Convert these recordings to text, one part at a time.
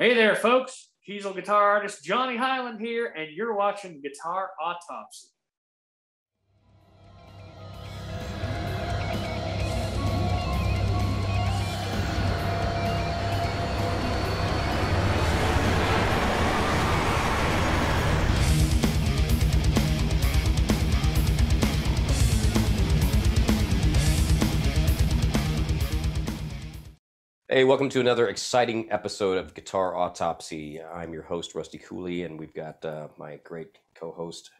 Hey there, folks. Kiesel guitar artist Johnny Hiland here, and you're watching Guitar Autopsy. Hey, welcome to another exciting episode of Guitar Autopsy. I'm your host, Rusty Cooley, and we've got uh, my great co host,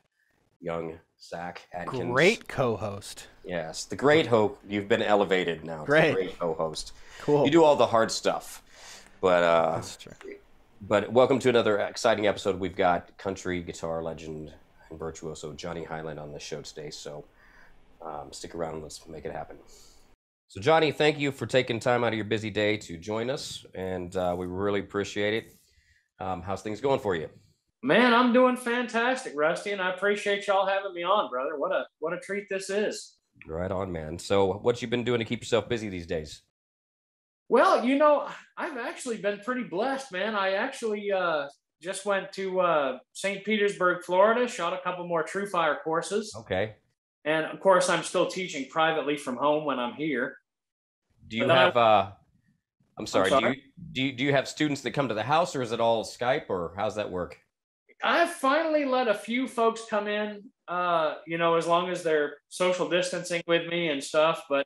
young Zach Adkins. Great co-host. Yes, the great hope. You've been elevated now. Great. great co host. Cool. You do all the hard stuff. But, uh, That's true. but welcome to another exciting episode. We've got country guitar legend and virtuoso Johnny Hiland on the show today. So um, stick around let's make it happen. So, Johnny, thank you for taking time out of your busy day to join us, and uh, we really appreciate it. Um, how's things going for you? Man, I'm doing fantastic, Rusty, and I appreciate y'all having me on, brother. What a what a treat this is. Right on, man. So, what you been doing to keep yourself busy these days? Well, you know, I've actually been pretty blessed, man. I actually uh, just went to uh, St. Petersburg, Florida, shot a couple more True Fire courses, Okay. And of course, I'm still teaching privately from home when I'm here. Do you But I- have? Uh, I'm sorry. sorry? Do you do you, do you have students that come to the house, or is it all Skype, or how's that work? I've finally let a few folks come in, uh, you know, as long as they're social distancing with me and stuff, but,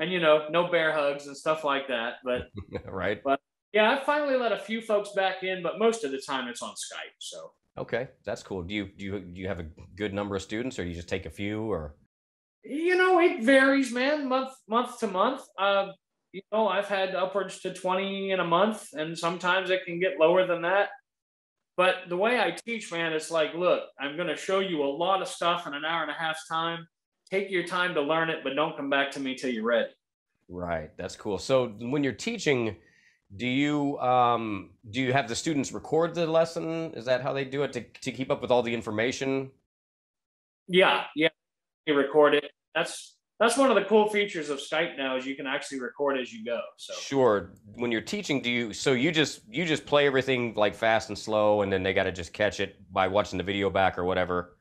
and, you know, no bear hugs and stuff like that. But right. But yeah, I finally let a few folks back in, but most of the time it's on Skype. So, Okay, that's cool. Do you do you do you have a good number of students, or do you just take a few, or? you know, it varies, man, month, month to month. Uh, you know, I've had upwards to 20 in a month, and sometimes it can get lower than that. But the way I teach, man, it's like, look, I'm going to show you a lot of stuff in an hour and a half's time. Take your time to learn it, but don't come back to me till you're ready. Right, that's cool. So when you're teaching, do you um do you have the students record the lesson? Is that how they do it to to keep up with all the information? Yeah, yeah, you record it. That's that's one of the cool features of Skype now is you can actually record as you go. So Sure. When you're teaching, do you so you just you just play everything like fast and slow, and then they got to just catch it by watching the video back or whatever?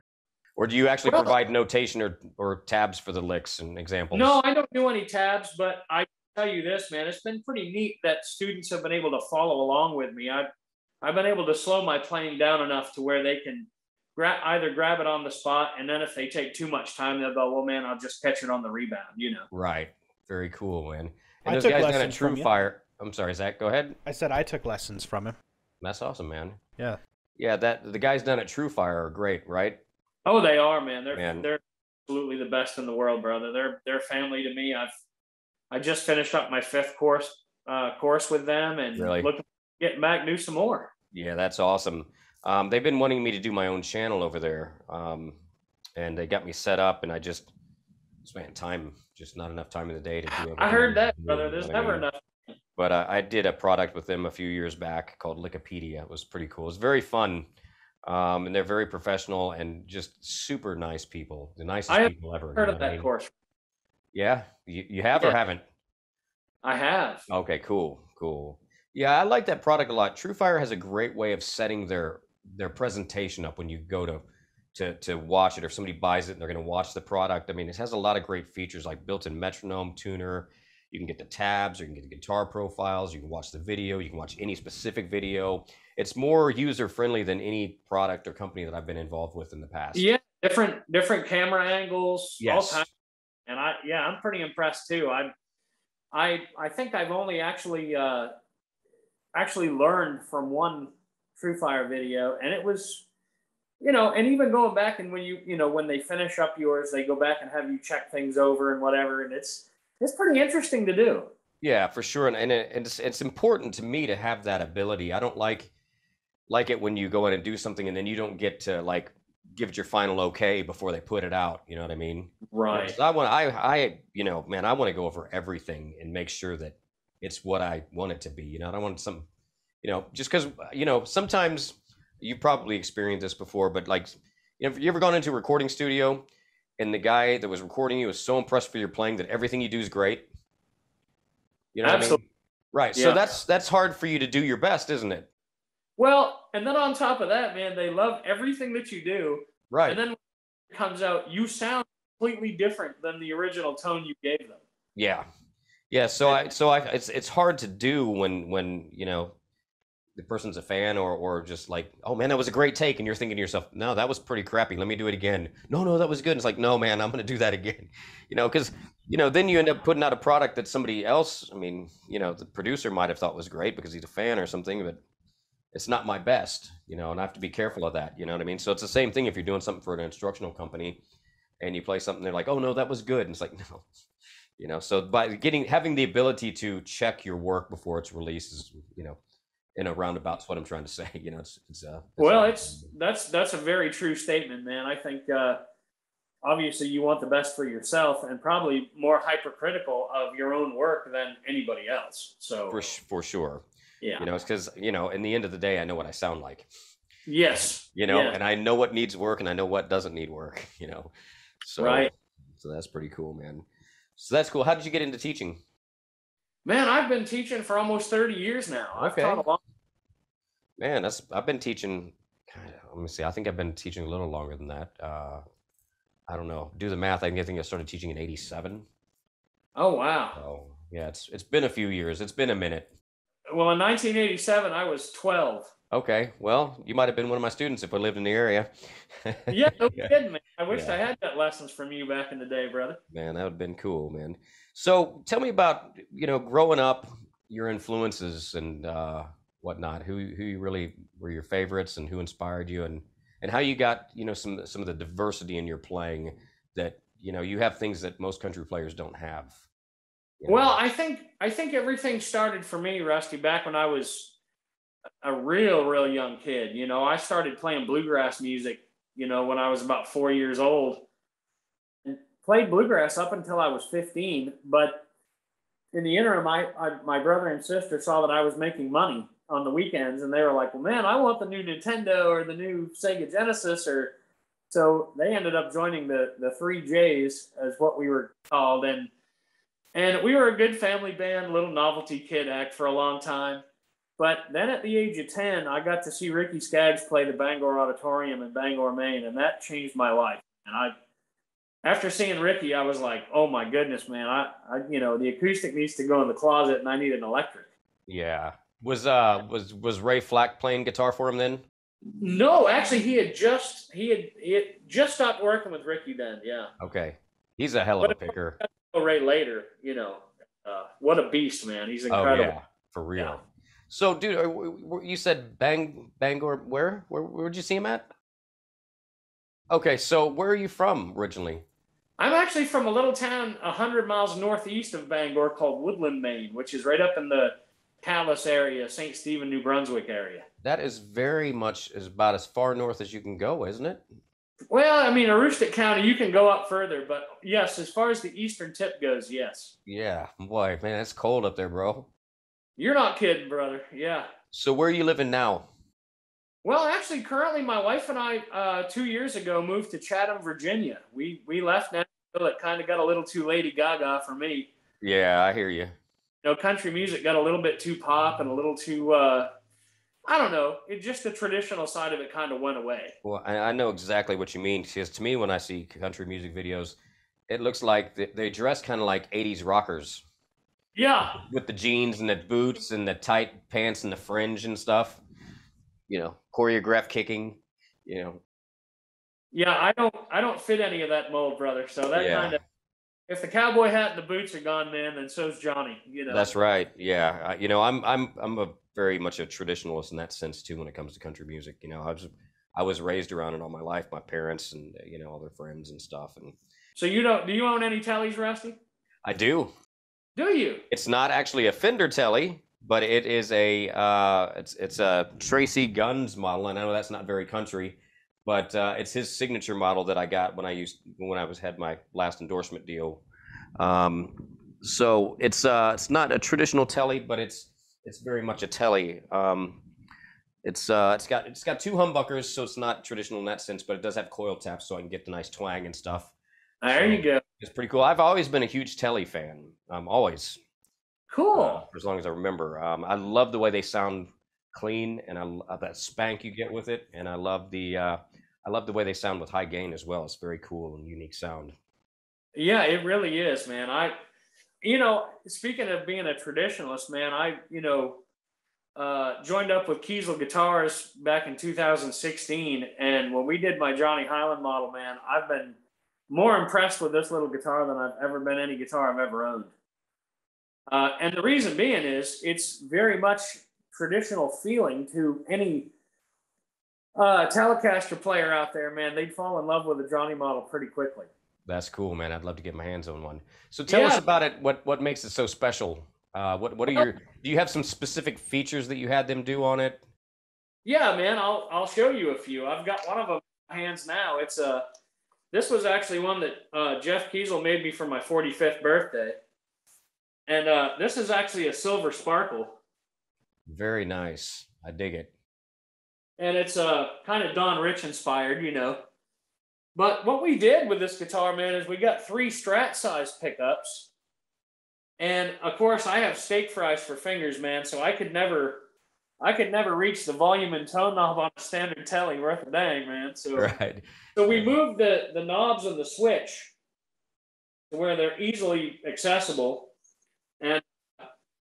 Or do you actually Well- provide notation or or tabs for the licks and examples? No, I don't do any tabs, but I tell you this, man, it's been pretty neat that students have been able to follow along with me. I've I've been able to slow my playing down enough to where they can gra- either grab it on the spot, and then if they take too much time, they'll go, "Well, man, I'll just catch it on the rebound," you know. Right. Very cool, man. I And those took guys down at True. Fire. I'm sorry, Zach. Go ahead. I said I took lessons from him. That's awesome, man. Yeah. Yeah, that the guys down at True Fire are great, right? Oh, they are, man. They're Man. they're absolutely the best in the world, brother. They're they're family to me. I've I just finished up my fifth course uh, course with them, and Really? looking getting back do some more. Yeah, that's awesome. Um, they've been wanting me to do my own channel over there, um, and they got me set up, and I just, man, time just not enough time in the day to do. It. I heard that, brother. There's never enough. But uh, I did a product with them a few years back called Wikipedia. It was pretty cool. It's very fun, um, and they're very professional and just super nice people. The nicest I people ever. you Heard know of what I that mean? course? Yeah, you, you have or haven't? I have. Okay, cool, cool. Yeah, I like that product a lot. TrueFire has a great way of setting their their presentation up when you go to to to watch it, or if somebody buys it and they're going to watch the product. I mean, it has a lot of great features like built-in metronome tuner. You can get the tabs, or you can get the guitar profiles. You can watch the video. You can watch any specific video. It's more user friendly than any product or company that I've been involved with in the past. Yeah, different different camera angles. all Yes. kinds. And I yeah, I'm pretty impressed too. I I I think I've only actually uh actually learned from one True Fire video, and it was you know, and even going back and when you you know when they finish up yours, they go back and have you check things over and whatever, and it's it's pretty interesting to do. Yeah, for sure, and and it, it's it's important to me to have that ability. I don't like like it when you go in and do something and then you don't get to like give it your final okay before they put it out. You know what I mean? Right. So I want I I you know man I want to go over everything and make sure that it's what I want it to be. You know I don't want some you know just because you know sometimes you've probably experienced this before, but like you know you ever gone into a recording studio and the guy that was recording you was so impressed with your playing that everything you do is great. You know what I mean? Absolutely. Right. So that's that's hard for you to do your best, isn't it? Well, and then on top of that, man, they love everything that you do. Right. And then when it comes out, you sound completely different than the original tone you gave them. Yeah, yeah. So I, so I, it's it's hard to do when when you know the person's a fan or or just like, oh man, that was a great take, and you're thinking to yourself, no, that was pretty crappy. Let me do it again. No, no, that was good. And it's like, no, man, I'm gonna do that again. You know, because you know, then you end up putting out a product that somebody else. I mean, you know, the producer might have thought was great because he's a fan or something, but it's not my best. You know, and I have to be careful of that. You know what I mean? So it's the same thing if you're doing something for an instructional company and you play something they're like oh no that was good and it's like no you know so by getting having the ability to check your work before it's released is you know in a roundabout's what i'm trying to say you know it's, it's uh Well, it's that's that's a very true statement, man. I think uh, obviously you want the best for yourself, and probably more hypercritical of your own work than anybody else. So for, for sure yeah, you know it's because you know in the end of the day i know what i sound like yes, you know yeah. and i know what needs work and i know what doesn't need work you know so Right. so that's pretty cool man so that's cool how did you get into teaching man. I've been teaching for almost thirty years now. I've taught a lot. Man, that's I've been teaching. Let me see. I think I've been teaching a little longer than that. Uh, I don't know. Do the math. I think I started teaching in '87. Oh wow. So yeah, it's it's been a few years. It's been a minute. Well, in 1987, I was 12. Okay, well, you might have been one of my students if I lived in the area. Yeah, no Yeah. kidding, man. I wish Yeah. I had that lessons from you back in the day, brother. Man, that would have been cool, man. So tell me about you know growing up, your influences and uh, whatnot. Who who you really were your favorites and who inspired you, and and how you got you know some some of the diversity in your playing that you know you have things that most country players don't have. Well, I think I think everything started for me, Rusty, back when I was a real, real young kid. You know, I started playing bluegrass music, you know, when I was about four years old. And played bluegrass up until I was 15. But in the interim, I, I my brother and sister saw that I was making money on the weekends and they were like, Well man, I want the new Nintendo or the new Sega Genesis or so they ended up joining the the three J's as what we were called and and we were a good family band, little novelty kid act for a long time. But then at the age of 10, I got to see Ricky Skaggs play the Bangor Auditorium in Bangor, Maine, and that changed my life. And I, after seeing Ricky, I was like, oh my goodness, man, I, I you know, the acoustic needs to go in the closet and I need an electric. yeah, was uh was was Ray Flacke playing guitar for him then? No, actually, he had just, he had, he had just stopped working with Ricky then. Yeah. Okay, he's a hell of a picker. Oh, Ray later, you know, uh, what a beast, man. He's Oh incredible. yeah, for real. Yeah. So, dude, are- w- w- you said Bang Bangor. Where? Where? Where'd you see him at? Okay, so where are you from originally? I'm actually from a little town 100 miles northeast of Bangor called Woodland, Maine, which is right up in the Calais area, St. Stephen, New Brunswick area. That is very much is about as far north as you can go, isn't it? Well, I mean, Aroostook County, you can go up further, but yes, as far as the eastern tip goes, yes. Yeah, boy, man, it's cold up there, bro. You're not kidding, brother. Yeah. So where are you living now? Well, actually, currently, my wife and I, uh, two years ago, moved to Chatham, Virginia. We we left Nashville. It kind of got a little too Lady Gaga for me. Yeah, I hear you. you know, country music got a little bit too pop and a little too, uh, I don't know, it just the traditional side of it kind of went away. Well, I, I know exactly what you mean because to me, when I see country music videos, it looks like they, they dress kind of like '80s rockers Yeah, with the jeans and the boots and the tight pants and the fringe and stuff. You know, choreographed kicking. You know, yeah, I don't, I don't fit any of that mold, brother. So that Yeah. kind of, if the cowboy hat and the boots are gone, man, then so's Johnny. You know, That's right. Yeah. You know, I'm I'm I'm a very much a traditionalist in that sense too when it comes to country music. You know, I was I was raised around it all my life. My parents and you know all their friends and stuff, and so you don't, do you own any tellies, Rusty? I do. Do you? It's not actually a Fender Telly, but it is a uh, it's it's a Tracii Guns model. And I know that's not very country, but uh, it's his signature model that I got when I used when I was had my last endorsement deal. Um, so it's uh, it's not a traditional Telly, but it's it's very much a Telly. Um, it's uh, it's got it's got two humbuckers, so it's not traditional in that sense, but it does have coil taps, so I can get the nice twang and stuff. There you go. It's pretty cool. I've always been a huge Telly fan. Um, always. Cool. uh, for as long as I remember. Um, I love the way they sound clean, and I love that spank you get with it, and I love the uh, I love the way they sound with high gain as well. It's very cool and unique sound. Yeah, it really is, man. I, you know, speaking of being a traditionalist, man, I, you know, uh, joined up with Kiesel Guitars back in 2016, and when we did my Johnny Hiland model, man, I've been more impressed with this little guitar than I've ever been any guitar I've ever owned. Uh, and the reason being is it's very much traditional feeling to any uh, Telecaster player out there, man. They'd fall in love with a Johnny model pretty quickly. That's cool, man. I'd love to get my hands on one. So tell us about it. What what makes it so special? Uh, what what are your? Do you have some specific features that you had them do on it? Yeah, man, I'll I'll show you a few. I've got one of them hands now. It's a this was actually one that uh, Jeff Kiesel made me for my 45th birthday, and uh, this is actually a silver sparkle, Very nice. I dig it. and it's uh, kind of Don Rich inspired, you know. But what we did with this guitar, man, is we got three Strat size pickups, and of course I have steak fries for fingers, man, so I could never. I could never reach the volume and tone knob on a standard telly worth a dang, man. So Right. So we moved the, the knobs and the switch to where they're easily accessible and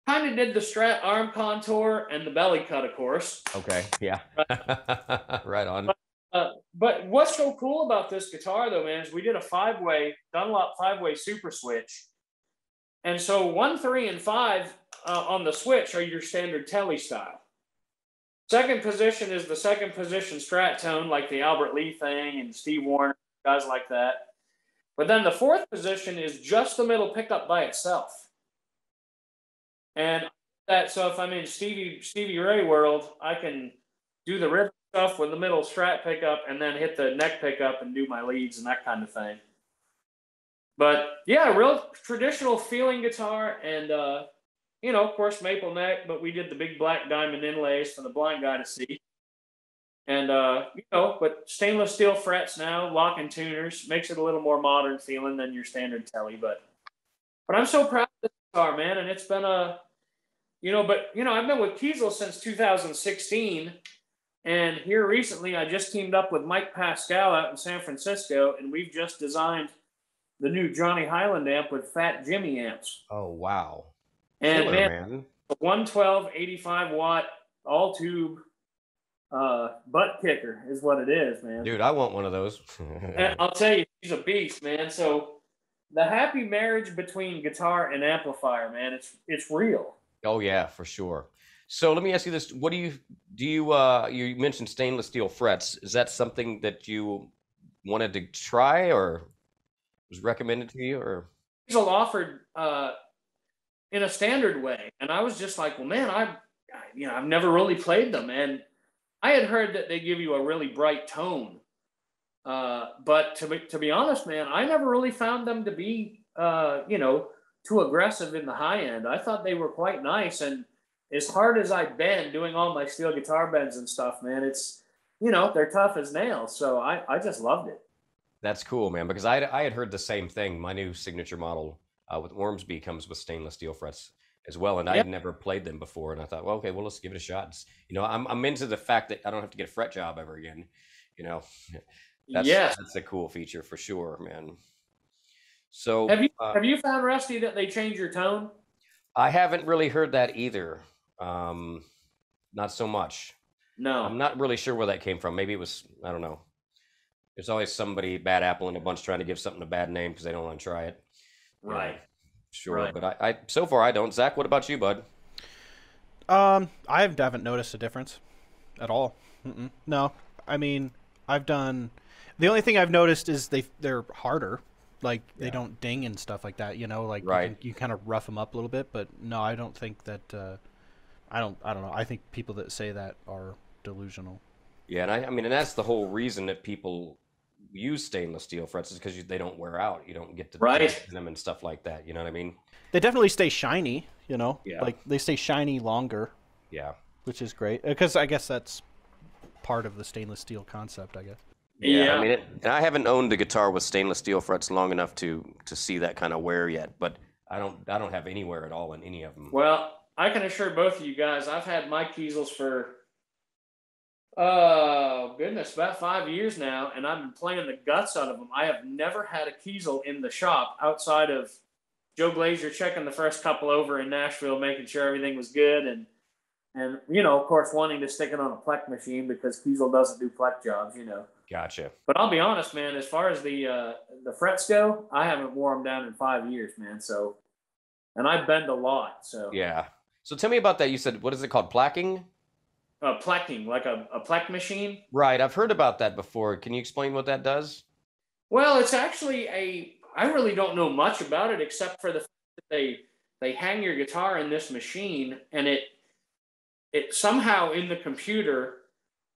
kind of did the strat arm contour and the belly cut, of course. Okay. Yeah. right on. Uh, but what's so cool about this guitar, though, man, is we did a five way Dunlop five way super switch. And so one, three, and five uh, on the switch are your standard telly style. Second position is the second position strat tone, like the Albert Lee thing and Steve Wariner, guys like that. But then the fourth position is just the middle pickup by itself. And that, so if I'm in Stevie Stevie Ray world, I can do the rhythm stuff with the middle strat pickup and then hit the neck pickup and do my leads and that kind of thing. But yeah, real traditional feeling guitar and uh, you know, of course, maple neck, but we did the big black diamond inlays for the blind guy to see. And uh, you know, but stainless steel frets now, locking tuners, makes it a little more modern feeling than your standard telly. But but I'm so proud of this guitar, man, and it's been a you know, but you know, I've been with Kiesel since 2016, and here recently I just teamed up with Mike Pascal out in San Francisco, and we've just designed the new Johnny Hiland amp with Fat Jimmy amps. Oh wow. And Killer, man, man. 112, 85 watt, all tube uh, butt kicker is what it is, man. Dude, I want one of those. And I'll tell you, he's a beast, man. So the happy marriage between guitar and amplifier, man, it's it's real. oh yeah, for sure. So let me ask you this: What do you do? You uh, you mentioned stainless steel frets. Is that something that you wanted to try, or was recommended to you, or Kiesel offered uh, in a standard way, and I was just like, well, man, I, I you know I've never really played them, and I had heard that they give you a really bright tone, uh, but to be, to be honest, man, I never really found them to be uh, you know too aggressive in the high end. I thought they were quite nice, and as hard as I've been doing all my steel guitar bends and stuff, man, it's you know they're tough as nails. So I I just loved it. That's cool, man. Because I I had heard the same thing. My new signature model uh, with Ormsby comes with stainless steel frets as well, and I had never played them before. And I thought, well, okay, well, let's give it a shot. It's- you know, I'm I'm into the fact that I don't have to get a fret job ever again. You know, that's yes. that's a cool feature for sure, man. So Have you uh, have you found Rusty that they change your tone? I haven't really heard that either. Um, not so much. No. I'm not really sure where that came from. Maybe it was I don't know. There's always somebody bad apple in a bunch trying to give something a bad name because they don't want to try it. you know. Right. Sure, Right. but I, I so far I don't. Zach, what about you, bud? Um, I haven't noticed a difference at all. Mm-mm. No, I mean, I've done. The only thing I've noticed is they they're harder. Like they don't ding and stuff like that. You know, like you can- you, kind of rough them up a little bit. But no, I don't think that. Uh, I don't. I don't know. I think people that say that are delusional. Yeah, and I, I mean, and that's the whole reason that people use stainless steel frets is because they don't wear out. You don't get to Right. them and stuff like that. You know what I mean? They definitely stay shiny. You know, Yeah. like they stay shiny longer, Yeah. which is great. Uh, because I guess that's part of the stainless steel concept. I guess. Yeah, Yeah. I mean, it, and I haven't owned a guitar with stainless steel frets long enough to to see that kind of wear yet. But I don't I don't have anywhere at all in any of them. Well, I can assure both of you guys, I've had my Kiesels for oh goodness, about five years now, and I've been playing the guts out of them. I have never had a Kiesel in the shop outside of Joe Glaser checking the first couple over in Nashville, making sure everything was good, and and you know, of course, wanting to stick it on a Plek machine because Kiesel doesn't do Plek jobs, you know. Gotcha. But I'll be honest, man. As far as the uh, the frets go, I haven't worn them down in five years, man. So, and I bend a lot. So Yeah. So tell me about that. You said what is it called? Placking? uh, plecking, like a, a plek machine. Right. I've heard about that before. Can you explain what that does? Well, it's actually a. I really don't know much about it except for the fact that they they hang your guitar in this machine, and it it somehow in the computer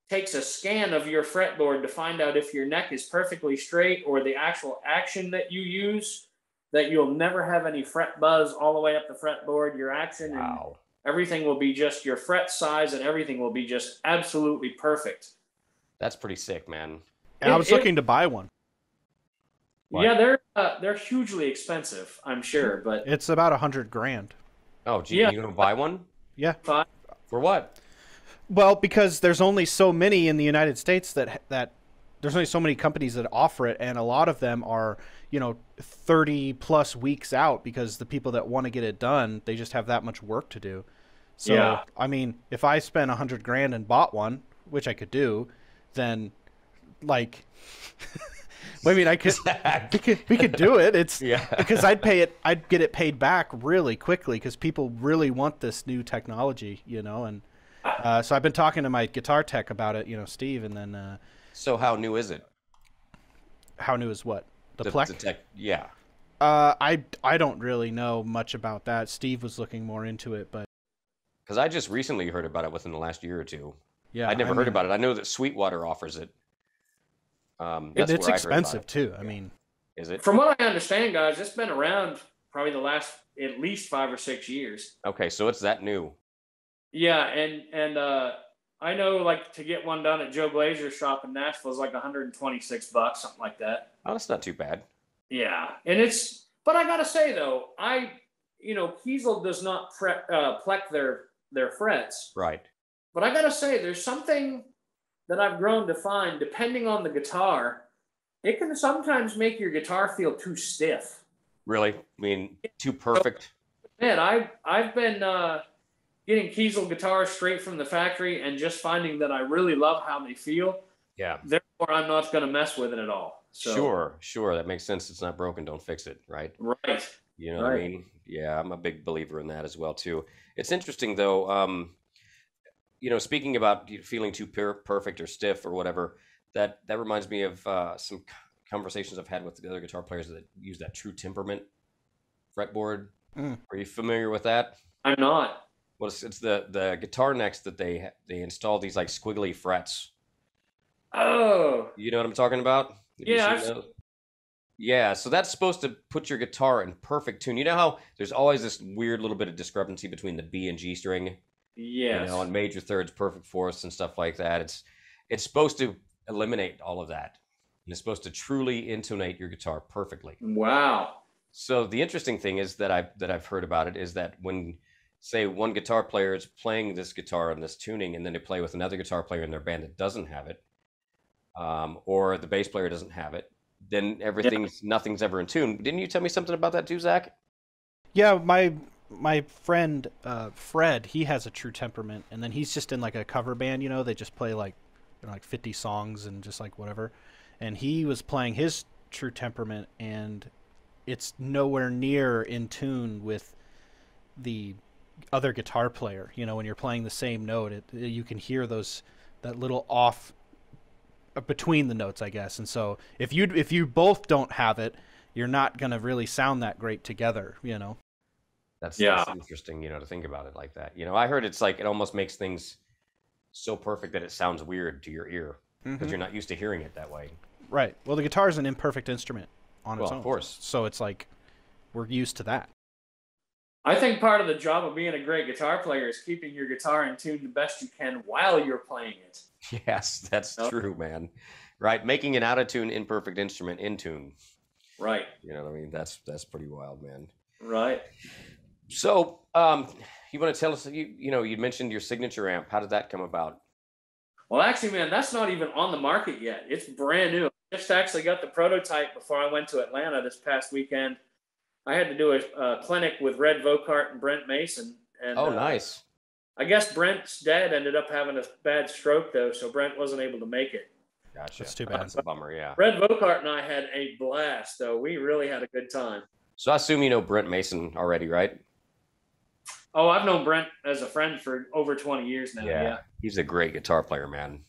takes a scan of your fretboard to find out if your neck is perfectly straight or the actual action that you use that you'll never have any fret buzz all the way up the fretboard your action and Wow. Everything will be just your fret size and everything will be just absolutely perfect That's pretty sick, man. And I was it- looking to buy one. What? yeah they're uh, they're hugely expensive i'm sure but It's about a hundred grand. Oh, gee, Yeah. you gonna buy one? Yeah. Fine. For what? Well, because there's only so many in the United States that that there's only so many companies that offer it, and a lot of them are you know 30 plus weeks out because the people that want to get it done they just have that much work to do. So Yeah. I mean, if I spent a hundred grand and bought one, which I could do, then like, I mean, I could we could we could do it. It's Yeah. because I'd pay it, I'd get it paid back really quickly because people really want this new technology, you know. And uh, so I've been talking to my guitar tech about it, you know, Steve, and then uh, So how new is it? how new is what the, The, Plek? the tech. Yeah. uh, I I don't really know much about that. Steve was looking more into it, but Because I just recently heard about it within the last year or two. yeah, I'd never I heard mean, about it. I know that Sweetwater offers it. Um, it- it's where I expensive it. too. I mean, Is it? from what i understand guys it's been around probably the last at least five or six years Okay, so it's that new. yeah and and uh i know like to get one done at joe Glaser's shop in nashville is like 126 bucks something like that Oh, that's not too bad. Yeah, and it's but I gotta say though, I you know Kiesel does not pre- uh, pleck their their frets, Right. but I gotta say there's something that I've grown to find. Depending on the guitar, it can sometimes make your guitar feel too stiff. Really? I mean, too perfect. Man, I I've been uh, getting Kiesel guitars straight from the factory and just finding that I really love how they feel. Yeah. Therefore, I'm not going to mess with it at all. So, Sure, sure. That makes sense. It's not broken. Don't fix it. Right. Right. You know what I mean? Yeah, I'm a big believer in that as well too. It's interesting though. Um, you know, speaking about feeling too per- perfect or stiff or whatever, that that reminds me of uh, some c- conversations I've had with the other guitar players that use that True Temperament fretboard. Mm. Are you familiar with that? I'm not. Well, it's, it's the the guitar necks that they they install these like squiggly frets. Oh, You know what I'm talking about? Have Yeah, Yeah, so that's supposed to put your guitar in perfect tune. You know how there's always this weird little bit of discrepancy between the B and G string, yes. you know, and major thirds, perfect fourths, and stuff like that. It's it's supposed to eliminate all of that, and it's supposed to truly intonate your guitar perfectly. Wow. So the interesting thing is that I that I've heard about it is that when say one guitar player is playing this guitar and this tuning, and then they play with another guitar player in their band that doesn't have it, um, or the bass player doesn't have it, then everything's nothing's ever in tune. Didn't you tell me something about that too, Zach? Yeah, my my friend uh, Fred, he has a true temperament, and then he's just in like a cover band. You know, they just play like you know, like fifty songs and just like whatever. And he was playing his true temperament, and it's nowhere near in tune with the other guitar player. You know, when you're playing the same note, it, you can hear those that little off uh, between the notes, I guess. And so if you if you both don't have it, you're not gonna really sound that great together. You know. That's, Yeah. that's interesting, you know, to think about it like that. You know, I heard it's like it almost makes things so perfect that it sounds weird to your ear because Mhm. you're not used to hearing it that way. Right. Well, the guitar is an imperfect instrument on its own. of course. So it's like we're used to that. I think part of the job of being a great guitar player is keeping your guitar in tune the best you can while you're playing it. Yes, that's true, man. Right, making an out of tune imperfect instrument in tune. Right. You know what I mean? That's that's pretty wild, man. Right. So, um, you want to tell us? You you know, you mentioned your signature amp. How did that come about? Well, actually, man, that's not even on the market yet. It's brand new. I Just actually got the prototype before I went to Atlanta this past weekend. I had to do a, a clinic with Redd Volkaert and Brent Mason. And, oh, uh, nice. I guess Brent's dad ended up having a bad stroke though, so Brent wasn't able to make it. Gotcha. That's too bad. That's a bummer. Yeah. Redd Volkaert and I had a blast though. We really had a good time. So I assume you know Brent Mason already, right? Oh, I've known Brent as a friend for over 20 years now. Yeah. He's a great guitar player, man.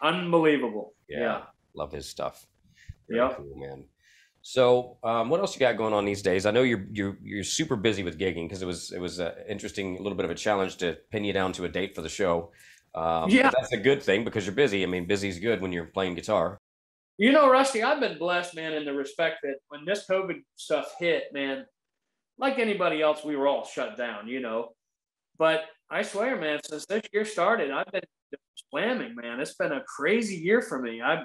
Unbelievable. Yeah. Yeah. Love his stuff. Very Yep. cool, man. So, um, what else you got going on these days? I know you're you're you're super busy with gigging because it was it was uh, interesting, a little bit of a challenge to pin you down to a date for the show. Um, Yeah. that's a good thing because you're busy. I mean, busy's good when you're playing guitar. You know, Rusty, I've been blessed, man, in the respect that when this COVID stuff hit, man, like anybody else, we were all shut down, you know. But I swear, man, since this year started, I've been slamming, man. It's been a crazy year for me. I,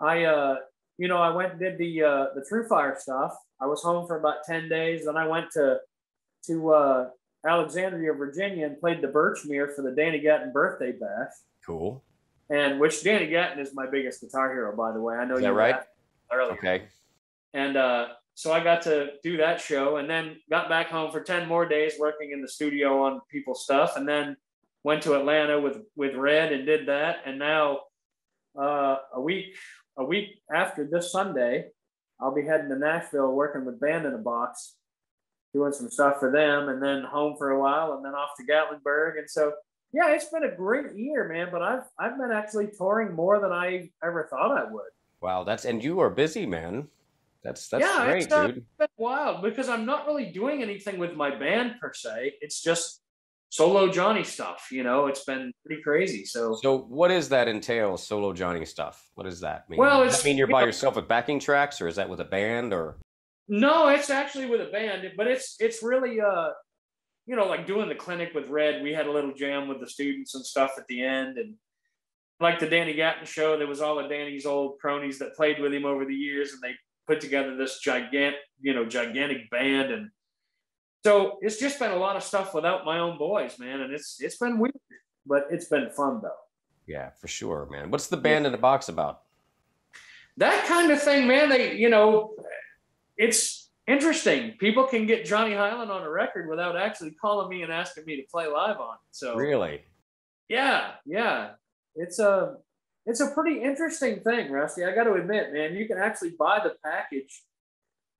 I, uh, you know, I went and did the uh, the True Fire stuff. I was home for about ten days. Then I went to to uh, Alexandria, Virginia, and played the Birchmere for the Danny Gatton birthday bash. Cool. And which Danny Gatton is my biggest guitar hero, by the way. I know you right? earlier. Okay. And uh, so I got to do that show and then got back home for 10 more days working in the studio on people's stuff. And then went to Atlanta with, with Red and did that. And now uh, a week, a week after this Sunday, I'll be heading to Nashville working with Band in a Box, doing some stuff for them and then home for a while and then off to Gatlinburg. And so, yeah, it's been a great year, man, but I've, I've been actually touring more than I ever thought I would. Wow. That's and you are busy, man. That's that's Yeah, great, it's, uh, dude. been wild because I'm not really doing anything with my band per se. It's just solo Johnny stuff. You know, it's been pretty crazy. So, So, what does that entail? Solo Johnny stuff. What does that mean? Well, does it's- that mean you're you by know- yourself with backing tracks, or is that with a band? Or no, it's actually with a band, but it's it's really uh, you know, like doing the clinic with Red. We had a little jam with the students and stuff at the end, and like the Danny Gatton show, there was all of Danny's old cronies that played with him over the years, and they put together this gigantic, you know, gigantic band and. So it's just been a lot of stuff without my own boys, man, and it's it's been weird, but it's been fun though. yeah, for sure, man. What's the band in the box about? that kind of thing, man. They, you know, it's interesting. People can get Johnny Hiland on a record without actually calling me and asking me to play live on it. So Really? yeah, yeah, it's a it's a pretty interesting thing, Rusty. I got to admit, man, you can actually buy the package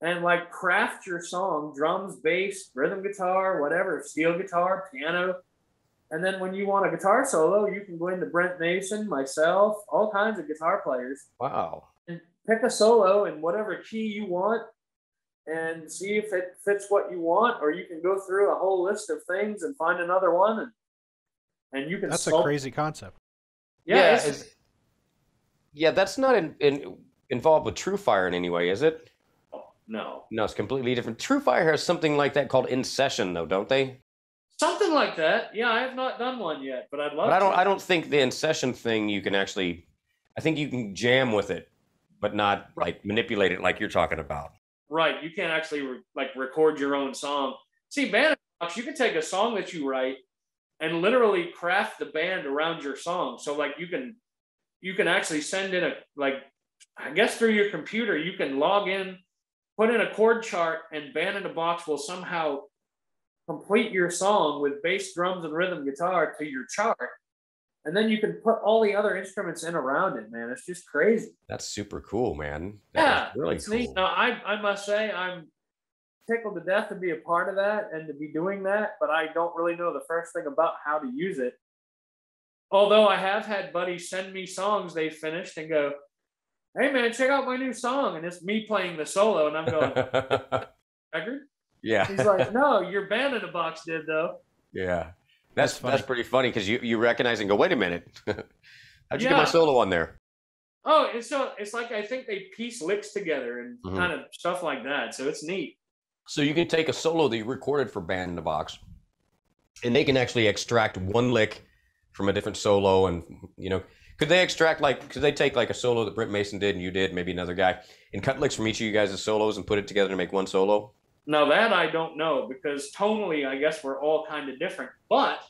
and like craft your song, drums, bass, rhythm guitar, whatever, steel guitar, piano. And then when you want a guitar solo, you can go into Brent Mason, myself, all kinds of guitar players Wow. and pick a solo in whatever key you want and see if it fits what you want or you can go through a whole list of things and find another one and and you can That's a crazy concept. yeah, it's- is- yeah, that's not in, in, involved with True Fire in any way, is it? No No, it's completely different. True Fire has something like that called In Session, though, don't they? something like that yeah i have not done one yet but i'd love But I don't. to. I don't think the In Session thing you can actually. I think you can jam with it, but not like manipulate it like you're talking about. right you can't actually re- like record your own song see band you can take a song that you write and literally craft the band around your song so like you can you can actually send in a like i guess through your computer you can log in put in a chord chart and band in a box will somehow complete your song with bass drums and rhythm guitar to your chart and then you can put all the other instruments in around it man it's just crazy That's super cool, man. That yeah, really cool. neat. Now, I, I must say, I'm tickled to death to be a part of that and to be doing that, but I don't really know the first thing about how to use it. Although I have had buddies send me songs they finished and go, "Hey man, check out my new song," and it's me playing the solo, and I'm going, "Record?" yeah. He's like, "No, your band in a box did though." Yeah. That's That's that's, pretty funny because you, you recognize and go, wait a minute. How'd you get my solo on there? Oh, it's so it's like I think they piece licks together and Mhm. kind of stuff like that. So it's neat. So you can take a solo that you recorded for Band in the Box, and they can actually extract one lick from a different solo, and you know, could they extract like could they take like a solo that Brent Mason did and you did, maybe another guy, and cut licks from each of you guys' solos and put it together to make one solo? Now that I don't know because tonally, I guess we're all kind of different. But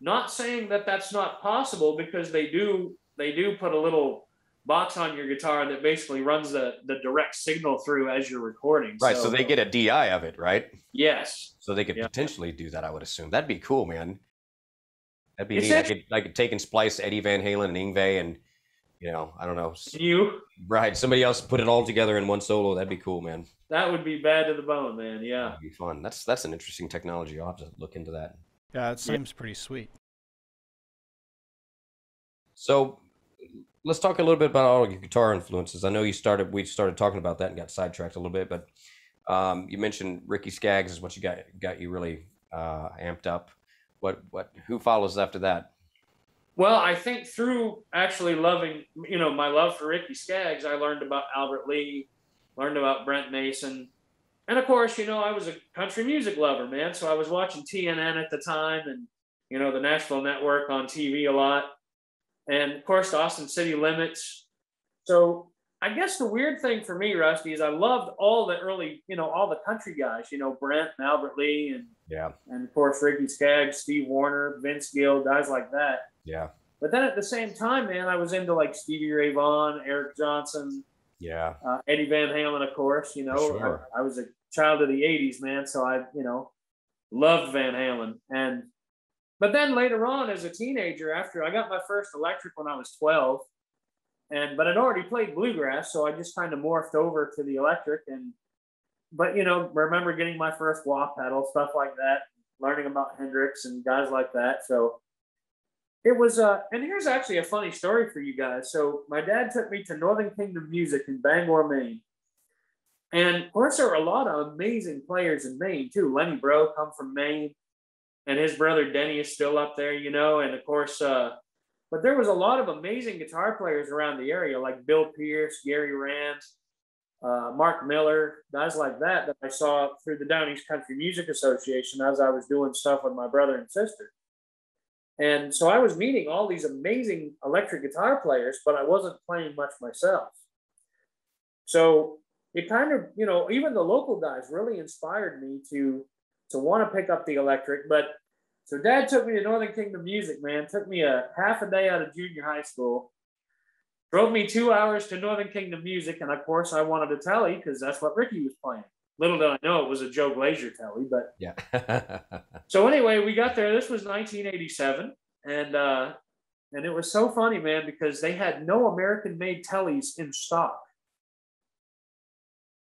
not saying that that's not possible because they do they do put a little box on your guitar that basically runs the the direct signal through as you're recording. Right. So, they get a DI of it, right? yes, So they could Yeah. potentially do that. I would assume that'd be cool, man. That'd be It's neat. I could I could take and splice Eddie Van Halen and Yngwie and you know I don't know. s- you Right. Somebody else put it all together in one solo. That'd be cool, man. that would be bad to the bone, man. Yeah. That'd be fun. That's that's an interesting technology. I'll have to look into that. Yeah, it seems pretty sweet. So let's talk a little bit about all your guitar influences. I know you started we started talking about that and got sidetracked a little bit, but um, you mentioned Ricky Skaggs is what you got got you really uh, amped up. What what who follows after that? Well, I think through actually loving, you know, my love for Ricky Skaggs, I learned about Albert Lee, learned about Brent Mason. And of course, you know, I was a country music lover, man. So I was watching TNN at the time and, you know, the Nashville Network on TV a lot. And of course, Austin City Limits. So I guess the weird thing for me, Rusty, is I loved all the early, you know, all the country guys, you know, Brent and Albert Lee and, Yeah, and of course, Ricky Skaggs, Steve Wariner, Vince Gill, guys like that. yeah, But then at the same time, man, I was into like Stevie Ray Vaughan, Eric Johnson, yeah, uh, Eddie Van Halen, of course. You know, Sure. I, I was a child of the '80s, man, so I, you know, loved Van Halen. And but then later on, as a teenager, after I got my first electric when I was 12, and but I'd already played bluegrass, so I just kind of morphed over to the electric. And but you know, remember getting my first wah pedal, stuff like that, learning about Hendrix and guys like that. So it was uh and here's actually a funny story for you guys. So my dad took me to northern kingdom music in bangor maine. And of course there were a lot of amazing players in maine too. Lenny Breau come from maine and his brother denny is still up there you know and of course uh but there was a lot of amazing guitar players around the area like bill pierce gary rand uh, mark miller guys like that that i saw through the down east country music association as i was doing stuff with my brother and sister and so I was meeting all these amazing electric guitar players, but I wasn't playing much myself. So it kind of, you know, even the local guys really inspired me to to want to pick up the electric. But so dad took me to Northern Kingdom Music, man. Took me a half a day out of junior high school. Drove me two hours to Northern Kingdom Music, and of course I wanted a telly because that's what Ricky was playing. Little did I know it was a Joe Glaser telly, but yeah. so anyway, we got there. This was 1987, and uh, and it was so funny, man, because they had no American-made tellies in stock.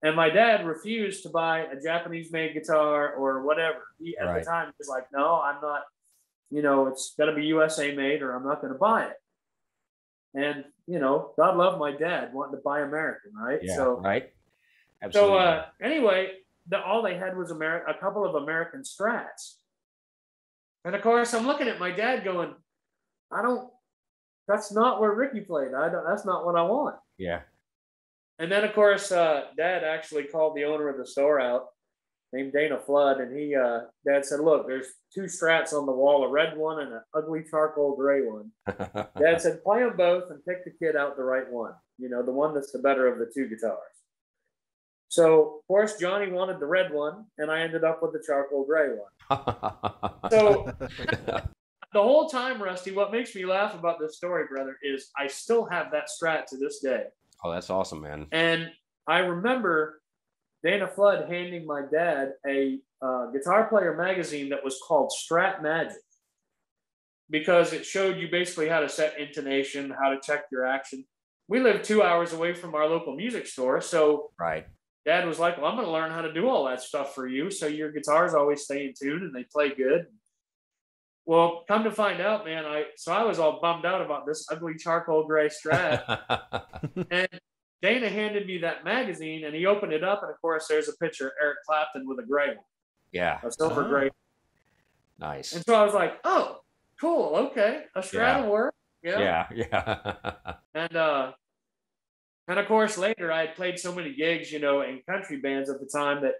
And my dad refused to buy a Japanese-made guitar or whatever. He, at Right. the time, he was like, "No, I'm not. You know, it's got to be USA made, or I'm not going to buy it." And you know, God love my dad wanting to buy American, right? yeah. So right. so Absolutely. uh, anyway, the, all they had was Ameri- a couple of American strats, and of course I'm looking at my dad going, I don't. That's not where Ricky played. I don't, that's not what I want. yeah. And then of course, uh, Dad actually called the owner of the store out, named Dana Flood, and he, uh, Dad said, "Look, there's two strats on the wall, a red one and an ugly charcoal gray one." Dad said, "Play them both and pick the kid out the right one. You know, the one that's the better of the two guitars." So, of course, Johnny wanted the red one, and I ended up with the charcoal gray one. So, the whole time, Rusty, what makes me laugh about this story, brother, is I still have that strat to this day. oh, that's awesome, man. And I remember Dana Flood handing my dad a uh, guitar player magazine that was called Strat Magic because it showed you basically how to set intonation, how to check your action. We live two hours away from our local music store. So Right. dad was like, Well, I'm going to learn how to do all that stuff for you. So your guitars always stay in tune and they play good. Well, come to find out, man, I so I was all bummed out about this ugly charcoal gray strat. And Dana handed me that magazine and he opened it up. And of course, there's a picture of Eric Clapton with a gray one, yeah. a silver Oh. gray. Nice. And so I was like, oh, cool. Okay. A strat will work. Yeah. Yeah. Yeah. And, uh, and of course, later I had played so many gigs, you know, in country bands at the time that,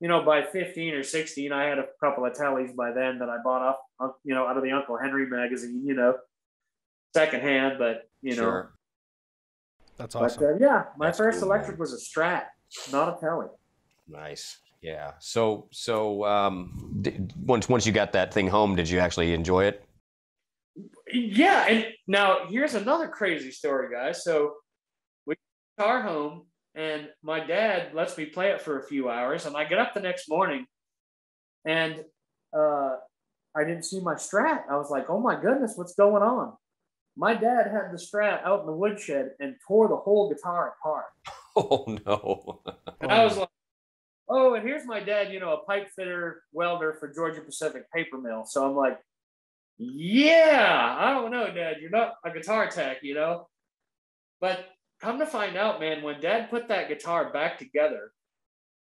you know, by 15 or 16, I had a couple of tellies by then that I bought off, you know, out of the Uncle Henry magazine, you know, secondhand, but, you know, Sure. That's but awesome. uh, yeah, my That's first cool, electric man. was a strat, not a telly. Nice. Yeah. So so um, did, once once you got that thing home, did you actually enjoy it? Yeah, and now here's another crazy story, guys. So we car home, and my dad lets me play it for a few hours, and I get up the next morning, and uh, I didn't see my Strat. I was like, "Oh my goodness, what's going on?" My dad had the Strat out in the woodshed and tore the whole guitar apart. Oh no! And I was like, "Oh, and here's my dad, you know, a pipe fitter welder for Georgia Pacific Paper Mill." So I'm like, "Yeah, I don't know, Dad. You're not a guitar tech, you know." But come to find out, man, when Dad put that guitar back together,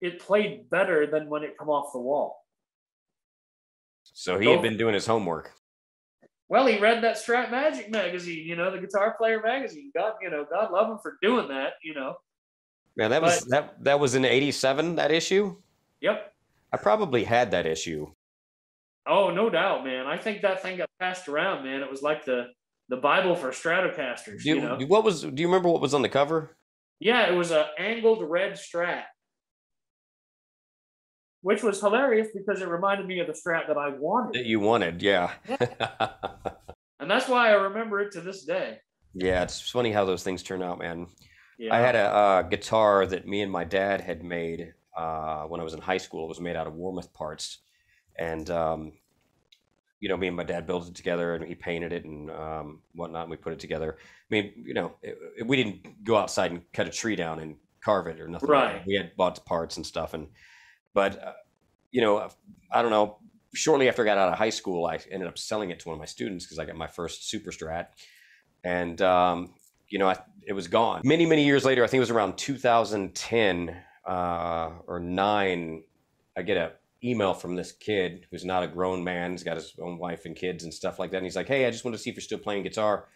it played better than when it come off the wall. So he had been doing his homework. Well, he read that Strat Magic magazine, you know, the Guitar Player magazine. God, you know, God love him for doing that, you know. Man, that was But- that that was in '87. That issue. Yep. I probably had that issue. Oh, no doubt, man. I think that thing got passed around, man. It was like the the Bible for Stratocasters, Do you, you know. what was? Do you remember what was on the cover? Yeah, it was a angled red Strat, which was hilarious because it reminded me of the Strat that I wanted, That you wanted, yeah. and that's why I remember it to this day. yeah, it's funny how those things turn out, man. Yeah. I had a uh, guitar that me and my dad had made uh, when I was in high school. It was made out of Warmoth parts, and um, you know, me and my dad built it together, and he painted it and um, whatnot. And we put it together. I mean, you know, it, it- we didn't go outside and cut a tree down and carve it or nothing. like. Right. We had bought parts and stuff, and but uh, you know, I don't know. Shortly after I got out of high school, I ended up selling it to one of my students because I got my first Super Strat, and um, you know, I, it was gone. Many, many years later, I think it was around 2010 uh, or nine, I get a email from this kid who's not a grown man. He's got his own wife and kids and stuff like that. And he's like, "Hey, I just wanted to see if you're still playing guitar.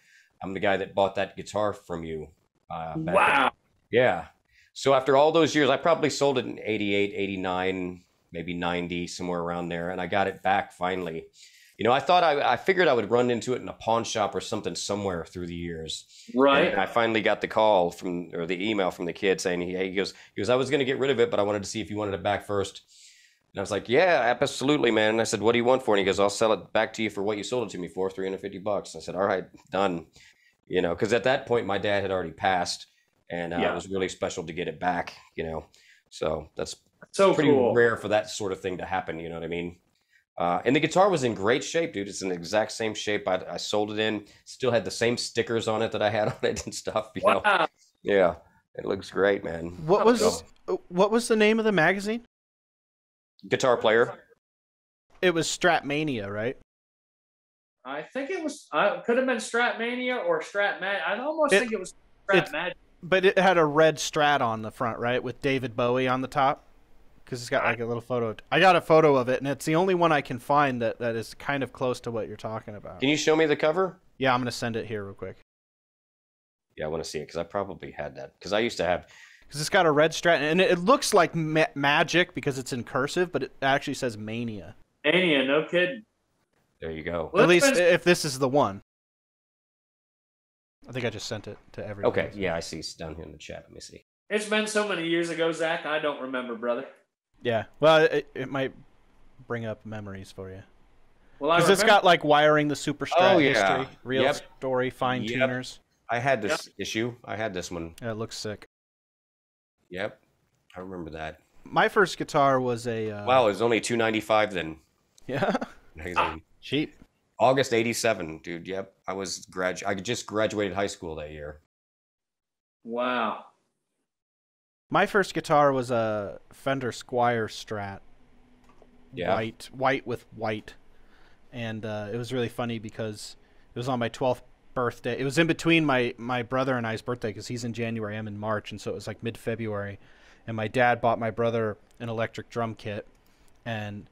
I'm the guy that bought that guitar from you." Uh, back in-" wow. Yeah. So after all those years, I probably sold it in 88, 89, maybe 90, somewhere around there. And I got it back finally. You know, I thought I, I figured I would run into it in a pawn shop or something somewhere through the years. Right. And I finally got the call from or the email from the kid saying, "Hey, he goes, he goes, I was going to get rid of it, but I wanted to see if you wanted it back first. And I was like, "Yeah, absolutely, man." And I said, "What do you want for it?" And he goes, "I'll sell it back to you for what you sold it to me for, three hundred fifty bucks." I said, "All right, done." You know, because at that point my dad had already passed, and uh, Yeah. it was really special to get it back. You know, so that's So pretty cool. rare for that sort of thing to happen. You know what I mean? Uh, and the guitar was in great shape, dude. It's in the exact same shape I, I sold it in. Still had the same stickers on it that I had on it and stuff. You know? Wow. Yeah, it looks great, man. What was So- what was the name of the magazine? Guitar player. It was Stratmania, right? I think it was. Uh, could have been Stratmania or Strat Mag. I almost It- think it was Strat it- Magic. But it had a red Strat on the front, right, with David Bowie on the top. Because it's got like a little photo. I got a photo of it, and it's the only one I can find that, that is kind of close to what you're talking about. Can you show me the cover? Yeah, I'm gonna send it here real quick. Yeah, I want to see it because I probably had that because I used to have. Because it's got a red Strat, and it, it looks like ma- magic because it's in cursive, but it actually says Mania. Mania, no kidding. There you go. Well, At least been- if this is the one. I think I just sent it to everyone. Okay, yeah, I see. It's down here in the chat. Let me see. It's been so many years ago, Zach. I don't remember, brother. Yeah. Well, it, it might bring up memories for you. Well, Because it's remember. got like wiring the super strat Oh, yeah. history, real Yep. story, fine Yep. tuners. I had this issue. I had this one. Yeah, it looks sick. Yep, I remember that. My first guitar was a uh, Wow, it was only two ninety five then. yeah, Magazine. cheap. August '87, dude. Yep, I was grad. I just graduated high school that year. wow. My first guitar was a Fender Squier Strat. Yeah. White, white with white, and uh, it was really funny because it was on my twelfth birthday. It was in between my my brother and I's birthday because he's in January, I'm in March, and so it was like mid February. And my dad bought my brother an electric drum kit, and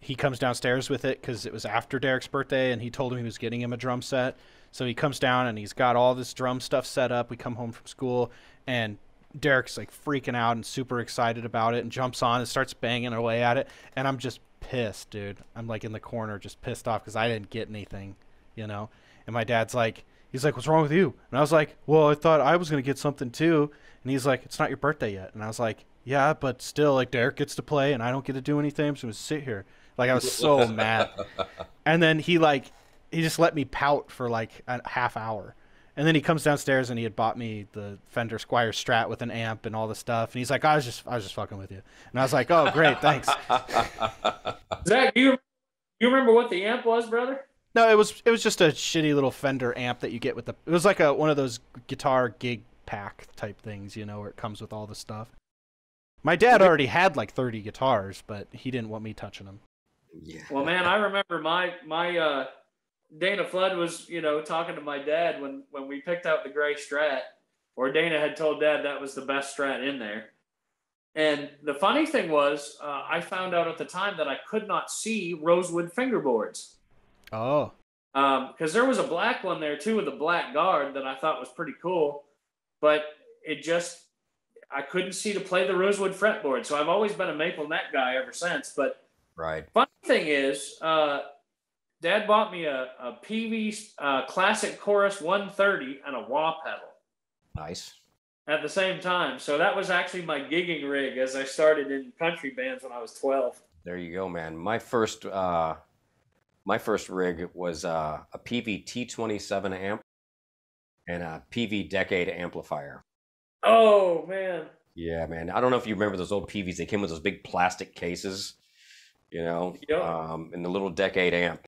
he comes downstairs with it because it was after Derek's birthday, and he told him he was getting him a drum set. So he comes down and he's got all this drum stuff set up. We come home from school, and Derek's like freaking out and super excited about it, and jumps on and starts banging away at it. And I'm just pissed, dude. I'm like in the corner, just pissed off because I didn't get anything, you know. And my dad's like, he's like, "What's wrong with you?" And I was like, "Well, I thought I was gonna get something too." And he's like, "It's not your birthday yet." And I was like, yeah, but still, like Derek gets to play and I don't get to do anything. I'm just gonna sit here. Like I was so mad. And then he like he just let me pout for like a half hour. And then he comes downstairs and he had bought me the Fender Squier Strat with an amp and all the stuff. And he's like, I was just I was just fucking with you. And I was like, Oh great, thanks. Zach, do you you remember what the amp was, brother? No, it was it was just a shitty little Fender amp that you get with the. It was like a one of those guitar gig pack type things, you know, where it comes with all the stuff. My dad already had like thirty guitars, but he didn't want me touching them. Yeah. Well, man, I remember my my uh, Dana Flood was you know talking to my dad when when we picked out the gray Strat, or Dana had told Dad that was the best Strat in there. And the funny thing was, uh, I found out at the time that I could not see rosewood fingerboards. Oh, because there was a black one there too with a black guard that I thought was pretty cool, but it just I couldn't see to play the rosewood fretboard. So I've always been a maple neck guy ever since. But Right. funny thing is, uh, Dad bought me a, a Peavey uh, Classic Chorus 130 and a wah pedal Nice. at the same time. So that was actually my gigging rig as I started in country bands when I was 12. There you go, man. My first uh my first rig was uh, a Peavey T27 amp and a Peavey Decade amplifier. Oh man, Yeah, man. I don't know if you remember those old Peaveys. They came with those big plastic cases, you know, Yep. um, and the little Decade amp.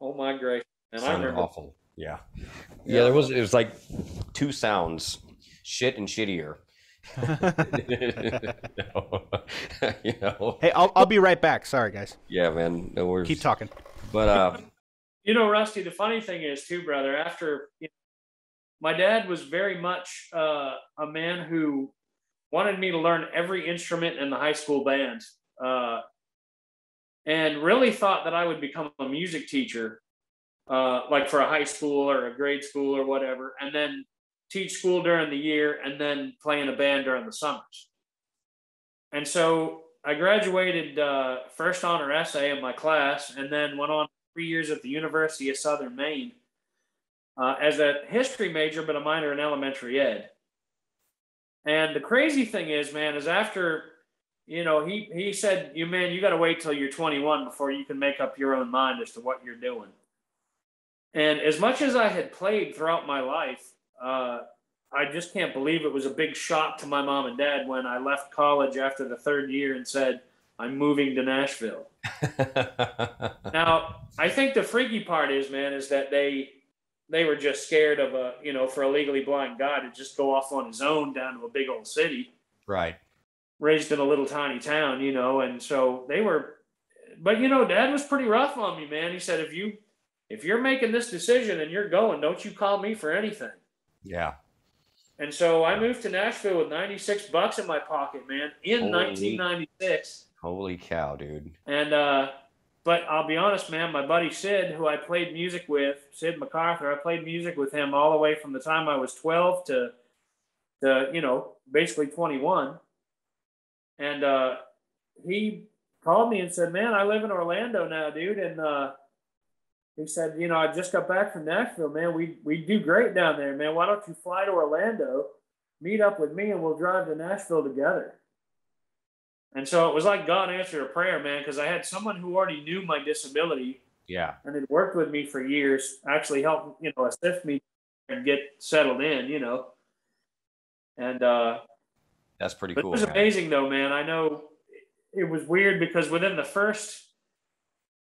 oh my gracious! And I remember awful. Yeah. Yeah. yeah. there was. It was like two sounds, shit and shittier. you know. hey, I'll I'll be right back. Sorry, guys. Yeah, man. No worries. Keep talking. But uh, You know, Rusty, the funny thing is, too, brother, after you know, my dad was very much uh, a man who wanted me to learn every instrument in the high school band uh, and really thought that I would become a music teacher, uh, like for a high school or a grade school or whatever, and then teach school during the year and then play in a band during the summers. And so I graduated uh, first honor essay in my class and then went on three years at the University of Southern Maine uh, as a history major, but a minor in elementary ed. And the crazy thing is, man, is after, you know, he, he said, you man, you got to wait till you're 21 before you can make up your own mind as to what you're doing. And as much as I had played throughout my life, uh, I just can't believe it was a big shock to my mom and dad when I left college after the third year and said, I'm moving to Nashville. Now, I think the freaky part is, man, is that they they were just scared of a, you know, for a legally blind guy to just go off on his own down to a big old city, right. Raised in a little tiny town, you know, and so they were but you know, dad was pretty rough on me, man. He said if you if you're making this decision and you're going, don't you call me for anything. Yeah. And so I moved to Nashville with 96 bucks in my pocket, man, in Holy. 1996. Holy cow, dude. And uh, but I'll be honest, man, my buddy Sid, who I played music with, Sid MacArthur, I played music with him all the way from the time I was 12 to, to you know, basically 21. And uh, he called me and said, "Man, I live in Orlando now, dude." And uh, he said, "You know, I just got back from Nashville, man. We we do great down there, man. Why don't you fly to Orlando, meet up with me, and we'll drive to Nashville together." And so it was like God answered a prayer, man, because I had someone who already knew my disability Yeah. and had worked with me for years, actually helped, you know, assist me and get settled in, you know. And uh, That's pretty but cool. it was man. amazing, though, man. I know it was weird because within the first,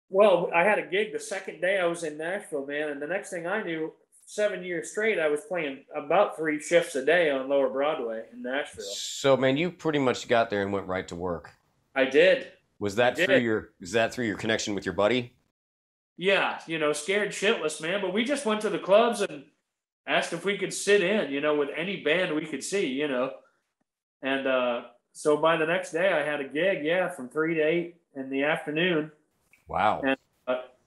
well, I had a gig the second day I was in Nashville, man, and the next thing I knew, seven years straight, I was playing about three shifts a day on Lower Broadway in Nashville. So, man, you pretty much got there and went right to work. I did. Was that I through your? Was that through your connection with your buddy? Yeah, you know, scared shitless, man. But we just went to the clubs and asked if we could sit in, you know, with any band we could see, you know. And uh, so by the next day, I had a gig, yeah, from three to eight in the afternoon. Wow. And-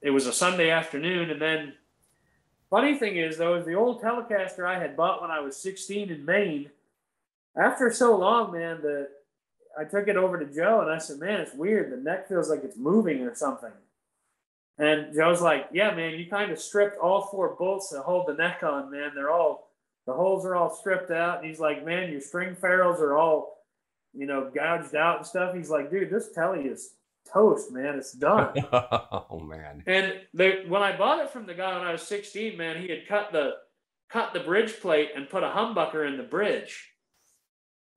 It was a Sunday afternoon, and then funny thing is though, is the old Telecaster I had bought when I was 16 in Maine. After so long, man, the I took it over to Joe and I said, "Man, it's weird. The neck feels like it's moving or something." And Joe's like, "Yeah, man, you kind of stripped all four bolts that hold the neck on, man. They're all the holes are all stripped out." And he's like, "Man, your string ferrules are all you know, gouged out and stuff. He's like, dude, this telly is toast, man. It's done. oh man. And they, when I bought it from the guy when I was 16, man, he had cut the cut the bridge plate and put a humbucker in the bridge.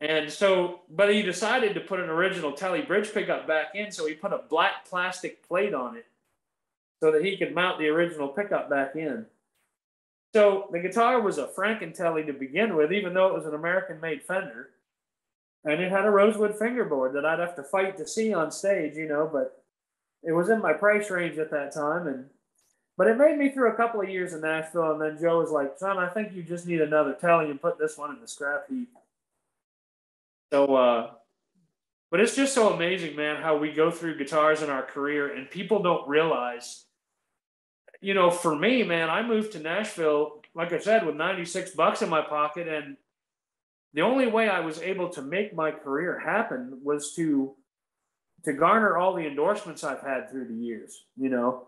And so, but he decided to put an original Telly bridge pickup back in, so he put a black plastic plate on it so that he could mount the original pickup back in. So the guitar was a Franken Telly to begin with, even though it was an American made Fender. And it had a rosewood fingerboard that I'd have to fight to see on stage, you know, but it was in my price range at that time. And but it made me through a couple of years in Nashville. And then Joe was like, son, I think you just need another Telly and put this one in the scrap heap. So, uh, but it's just so amazing, man, how we go through guitars in our career and people don't realize, you know, for me, man, I moved to Nashville, like I said, with 96 bucks in my pocket. And the only way I was able to make my career happen was to, to garner all the endorsements I've had through the years, you know.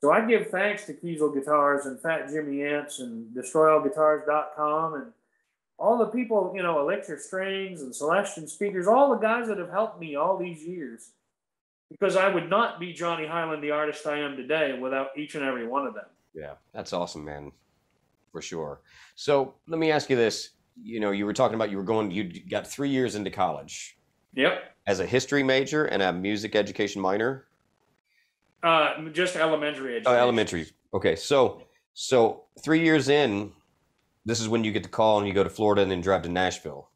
So I give thanks to Kiesel Guitars and Fat Jimmy Amps and DestroyAllGuitars.com and all the people, you know, Elixir Strings and Celestion Speakers, all the guys that have helped me all these years, because I would not be Johnny Hiland, the artist I am today, without each and every one of them. Yeah, that's awesome, man, for sure. So let me ask you this: you know, you were talking about you were going, you got three years into college. Yep. As a history major and a music education minor. Uh, just elementary education. Oh, elementary. Okay, so so three years in, this is when you get the call and you go to Florida and then drive to Nashville.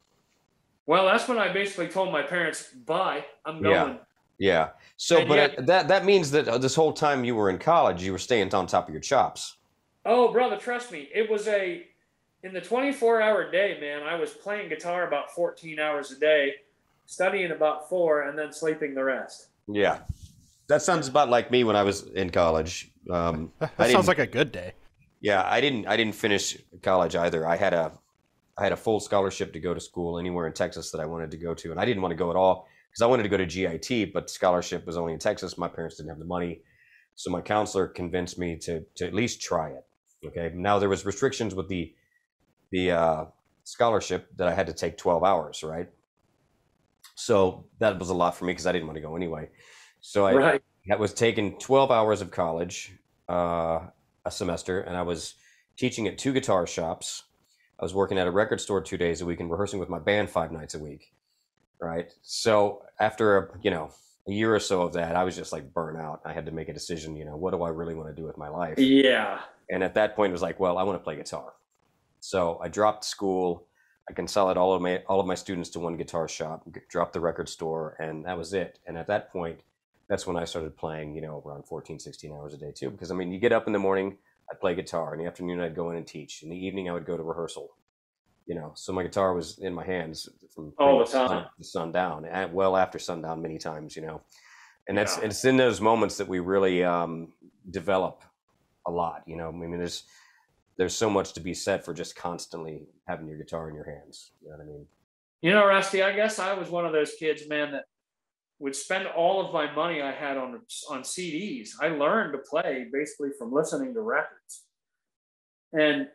Well, that's when I basically told my parents, "Bye, I'm going." Yeah. Yeah. So, And but yet- that that means that uh, this whole time you were in college, you were staying on top of your chops. Oh, brother, trust me, it was a in the 24-hour day, man. I was playing guitar about 14 hours a day, studying about four, and then sleeping the rest. Yeah. That sounds about like me when I was in college. Um, That I sounds like a good day. Yeah, I didn't. I didn't finish college either. I had a, I had a full scholarship to go to school anywhere in Texas that I wanted to go to, and I didn't want to go at all because I wanted to go to GIT, but scholarship was only in Texas. My parents didn't have the money, so my counselor convinced me to to at least try it. Okay. Now there was restrictions with the, the uh, scholarship that I had to take twelve hours, right? So that was a lot for me because I didn't want to go anyway. So I, right. that was taking 12 hours of college uh, a semester and i was teaching at two guitar shops i was working at a record store two days a week and rehearsing with my band five nights a week right? So after a you know a year or so of that i was just like burnt out. I had to make a decision you know what do i really want to do with my life? Yeah. and at that point it was like well i want to play guitar. So i dropped school. I consolidated all of my all of my students to one guitar shop dropped the record store and that was it. And at that point that's when i started playing you know around 14 16 hours a day too. Because i mean you get up in the morning i'd play guitar. In the afternoon i'd go in and teach. In the evening i would go to rehearsal you know so my guitar was in my hands from All the time. sun- the sundown and well after sundown many times you know and that's Yeah. it's in those moments that we really um, develop a lot you know i mean there's there's so much to be said for just constantly having your guitar in your hands you know what i mean You know, Rusty, I guess I was one of those kids, man, that would spend all of my money I had on on CDs. I learned to play basically from listening to records. And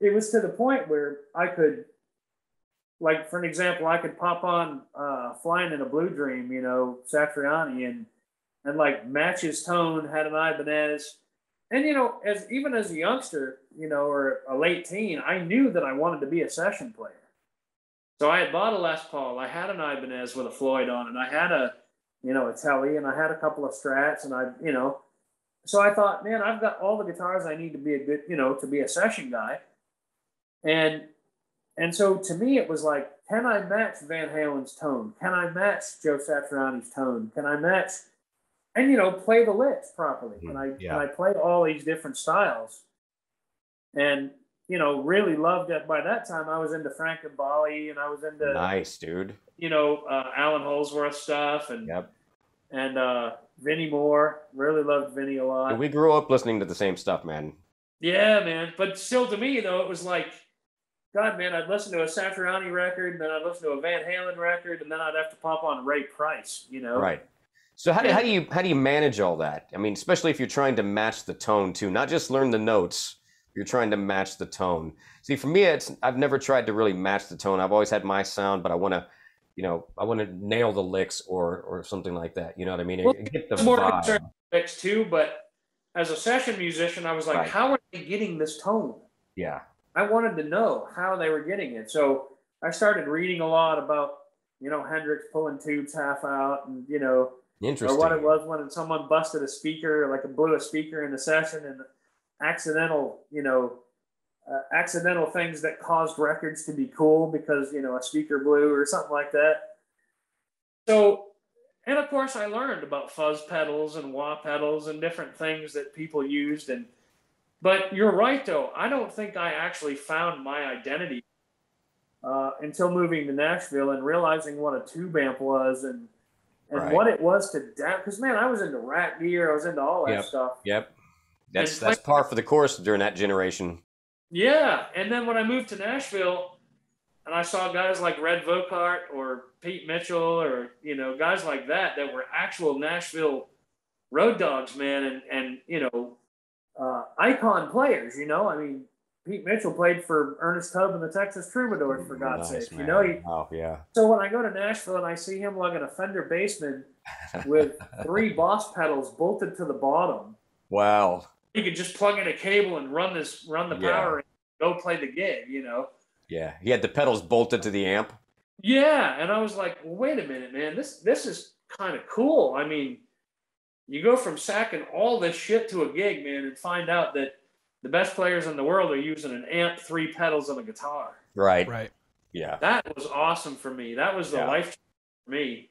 it was to the point where I could like for an example, I could pop on uh, "Flying in a Blue Dream," you know, Satriani, and and like match his tone, had an Ibanez, and you know, as even as a youngster, you know, or a late teen, I knew that I wanted to be a session player. So I had bought a Les Paul, I had an Ibanez with a Floyd on it, I had a, you know, a Telly, and I had a couple of Strats, and I, you know, so I thought, man, I've got all the guitars I need to be a good, you know, to be a session guy, and and so to me, it was like, can I match Van Halen's tone? Can I match Joe Satriani's tone? Can I match, and you know, play the licks properly? Can I Yeah. can I play all these different styles? And you know, really loved it. By that time, I was into Frank Gambale, and I was into nice dude you know uh, Allan Holdsworth stuff, and yep and uh, Vinnie Moore. Really loved Vinnie a lot. we grew up listening to the same stuff man Yeah, man. But still, to me, though, it was like, God, man, I'd listen to a Satriani record, and then I'd listen to a Van Halen record, and then I'd have to pop on Ray Price, you know? right so how do, how do you how do you manage all that i mean especially if you're trying to match the tone too not just learn the notes you're trying to match the tone see for me it's i've never tried to really match the tone i've always had my sound but i want to you know, I want to nail the licks or or something like that. You know what I mean? Well, Get the more vibe. mix too, but as a session musician, I was like, Right. how are they getting this tone? Yeah, I wanted to know how they were getting it. So I started reading a lot about, you know, Hendrix pulling tubes half out and, you know, interesting. or what it was when someone busted a speaker, like a blew a speaker in the session and accidental, you know, uh, accidental things that caused records to be cool because, you know, a speaker blew or something like that. So, and of course, I learned about fuzz pedals and wah pedals and different things that people used. And, but you're right, though. I don't think I actually found my identity uh, until moving to Nashville and realizing what a tube amp was and and Right. what it was to down. Because man, I was into rat gear. I was into all that Yep. stuff. Yep, that's And that's par for the course during that generation. Yeah, and then when I moved to Nashville, and I saw guys like Redd Volkaert or Pete Mitchell or you know guys like that that were actual Nashville road dogs, man, and and you know uh, icon players. You know, I mean, Pete Mitchell played for Ernest Tubb and the Texas Troubadours for God's Nice, sake. You know, he, oh yeah, so when I go to Nashville and I see him lugging a Fender Bassman with three Boss pedals bolted to the bottom, wow, he could just plug in a cable and run this, run the Yeah. power, and go play the gig. You know. yeah. He had the pedals bolted to the amp. Yeah, and I was like, well, wait a minute, man. This this is kind of cool. I mean, you go from sacking all this shit to a gig, man, and find out that the best players in the world are using an amp, three pedals, and a guitar. Right. Right. Yeah. That was awesome for me. That was the Yeah. life for me.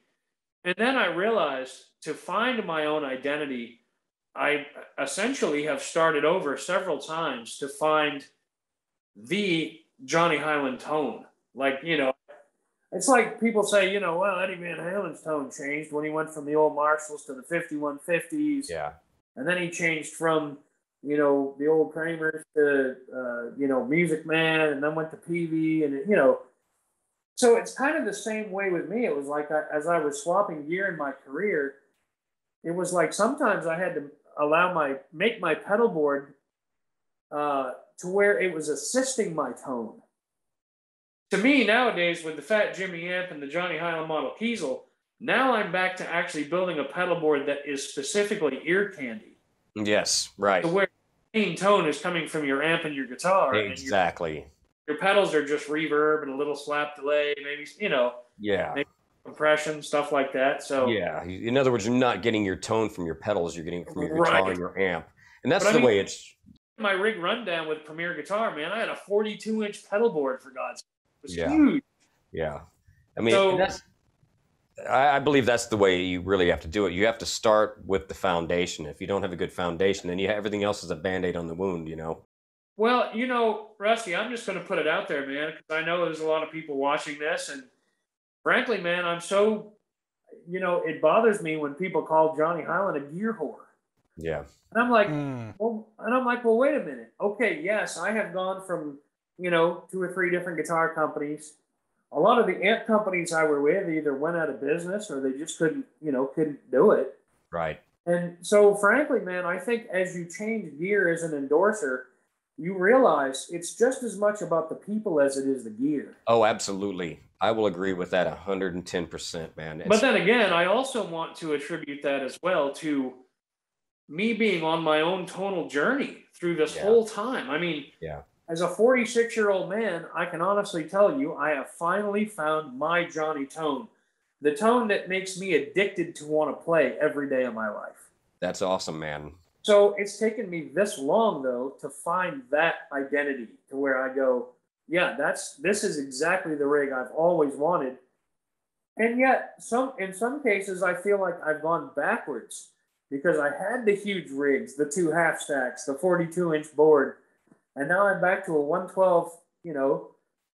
And then I realized to find my own identity, I essentially have started over several times to find the Johnny Hiland tone. Like, you know, it's like people say, you know, well, Eddie Van Halen's tone changed when he went from the old Marshalls to the 5150s. Yeah. And then he changed from, you know, the old Kramers to, uh, you know, Music Man, and then went to Peavey, and you know, so it's kind of the same way with me. It was like I, as I was swapping gear in my career, it was like sometimes I had to allow my make my pedal board uh, to where it was assisting my tone. To me nowadays, with the Fat Jimmy amp and the Johnny Hiland model Kiesel, now I'm back to actually building a pedal board that is specifically ear candy Yes. Right. to where the main tone is coming from your amp and your guitar. and your, Exactly. your pedals are just reverb and a little slap delay, maybe, you know, Yeah. compression, stuff like that. So, Yeah. In other words, you're not getting your tone from your pedals. You're getting it from your guitar Right. and your amp, and that's But I the mean- way it's. my rig rundown with Premier Guitar, man, I had a 42 inch pedal board for God's was Yeah. huge. Yeah. I mean, So- that's. I, I believe that's the way you really have to do it. You have to start with the foundation. If you don't have a good foundation, then you have, everything else is a band aid on the wound. You know. Well, you know, Rusty, I'm just going to put it out there, man, because I know there's a lot of people watching this. And frankly, man, I'm so, you know, it bothers me when people call Johnny Hiland a gear whore. Yeah. And I'm like, Mm. Well, and I'm like, well, wait a minute. Okay, yes, I have gone from, you know, two or three different guitar companies. A lot of the amp companies I were with either went out of business or they just couldn't, you know, couldn't do it. Right. And so, frankly, man, I think as you change gear as an endorser, you realize it's just as much about the people as it is the gear. Oh, absolutely. I will agree with that 110%, man. But then again, I also want to attribute that as well to me being on my own tonal journey through this Yeah. whole time. I mean, Yeah. As a 46 year old man, I can honestly tell you, I have finally found my Johnny tone, the tone that makes me addicted to want to play every day of my life. that's awesome, man. So it's taken me this long though to find that identity to where I go, yeah, that's this is exactly the rig I've always wanted. And yet some in some cases I feel like I've gone backwards because I had the huge rigs, the two half stacks, the 42 inch board, and now I'm back to a 112, you know,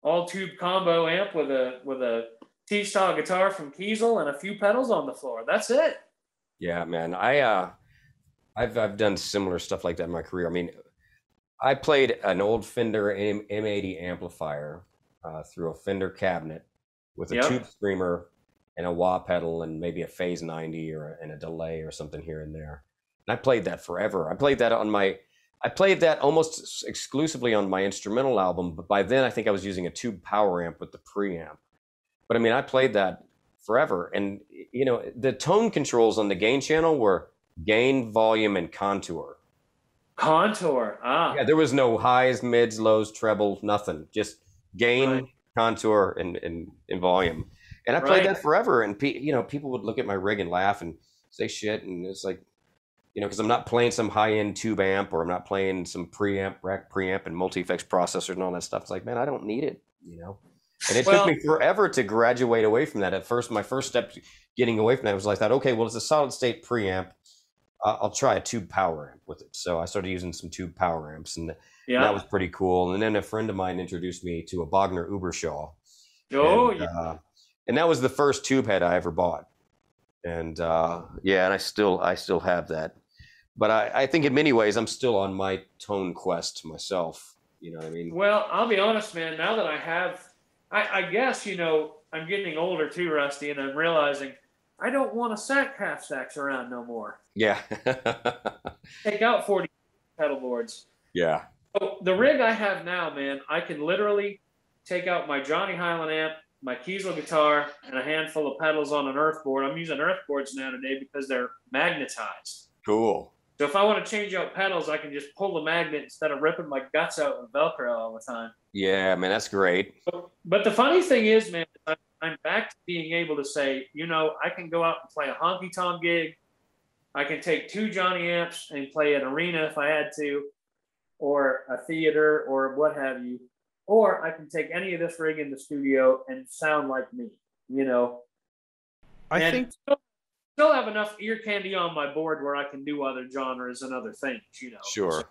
all tube combo amp with a with a T style guitar from Kiesel and a few pedals on the floor. That's it. Yeah, man. I uh I've I've done similar stuff like that in my career. I mean, I played an old Fender M- M80 amplifier uh, through a Fender cabinet with a Yep. tube screamer and a wah pedal and maybe a phase 90 or and a delay or something here and there. And I played that forever. I played that on my I played that almost exclusively on my instrumental album, but by then I think I was using a tube power amp with the preamp. But I mean, I played that forever, and you know, the tone controls on the gain channel were gain, volume, and contour. Contour. Ah. Yeah, there was no highs, mids, lows, treble, nothing. Just gain, Right. contour, and, and and volume. And I played Right. that forever. And pe- you know, people would look at my rig and laugh and say shit, and it's like, you know, because I'm not playing some high end tube amp or I'm not playing some preamp, rack preamp, and multi effects processors and all that stuff. It's like, man, I don't need it. You know. And it Well- took me forever to graduate away from that. At first, my first step getting away from that was like that. Okay, well, it's a solid state preamp. I'll try a tube power amp with it. So I started using some tube power amps, and Yeah. that was pretty cool. And then a friend of mine introduced me to a Bogner Uberschall. oh, and, yeah. uh, and that was the first tube head I ever bought. And uh, yeah, and I still I still have that. But I, I think in many ways I'm still on my tone quest myself. You know what I mean? Well, I'll be honest, man. Now that I have, I, I guess you know, I'm getting older too, Rusty, and I'm realizing I don't want to sack half stacks around no more. Yeah. Take out 40 pedal boards. yeah. So the rig I have now, man, I can literally take out my Johnny Hiland amp, my Kiesel guitar, and a handful of pedals on an earth board. I'm using earth boards now today because they're magnetized. Cool. So if I want to change out pedals, I can just pull the magnet instead of ripping my guts out with Velcro all the time. Yeah, man, that's great. But, but the funny thing is, man, I'm, I'm back to being able to say, you know, I can go out and play a honky tonk gig. I can take two Johnny amps and play an arena if I had to, or a theater, or what have you. Or I can take any of this rig in the studio and sound like me, you know. I and think still, still have enough ear candy on my board where I can do other genres and other things, you know. Sure.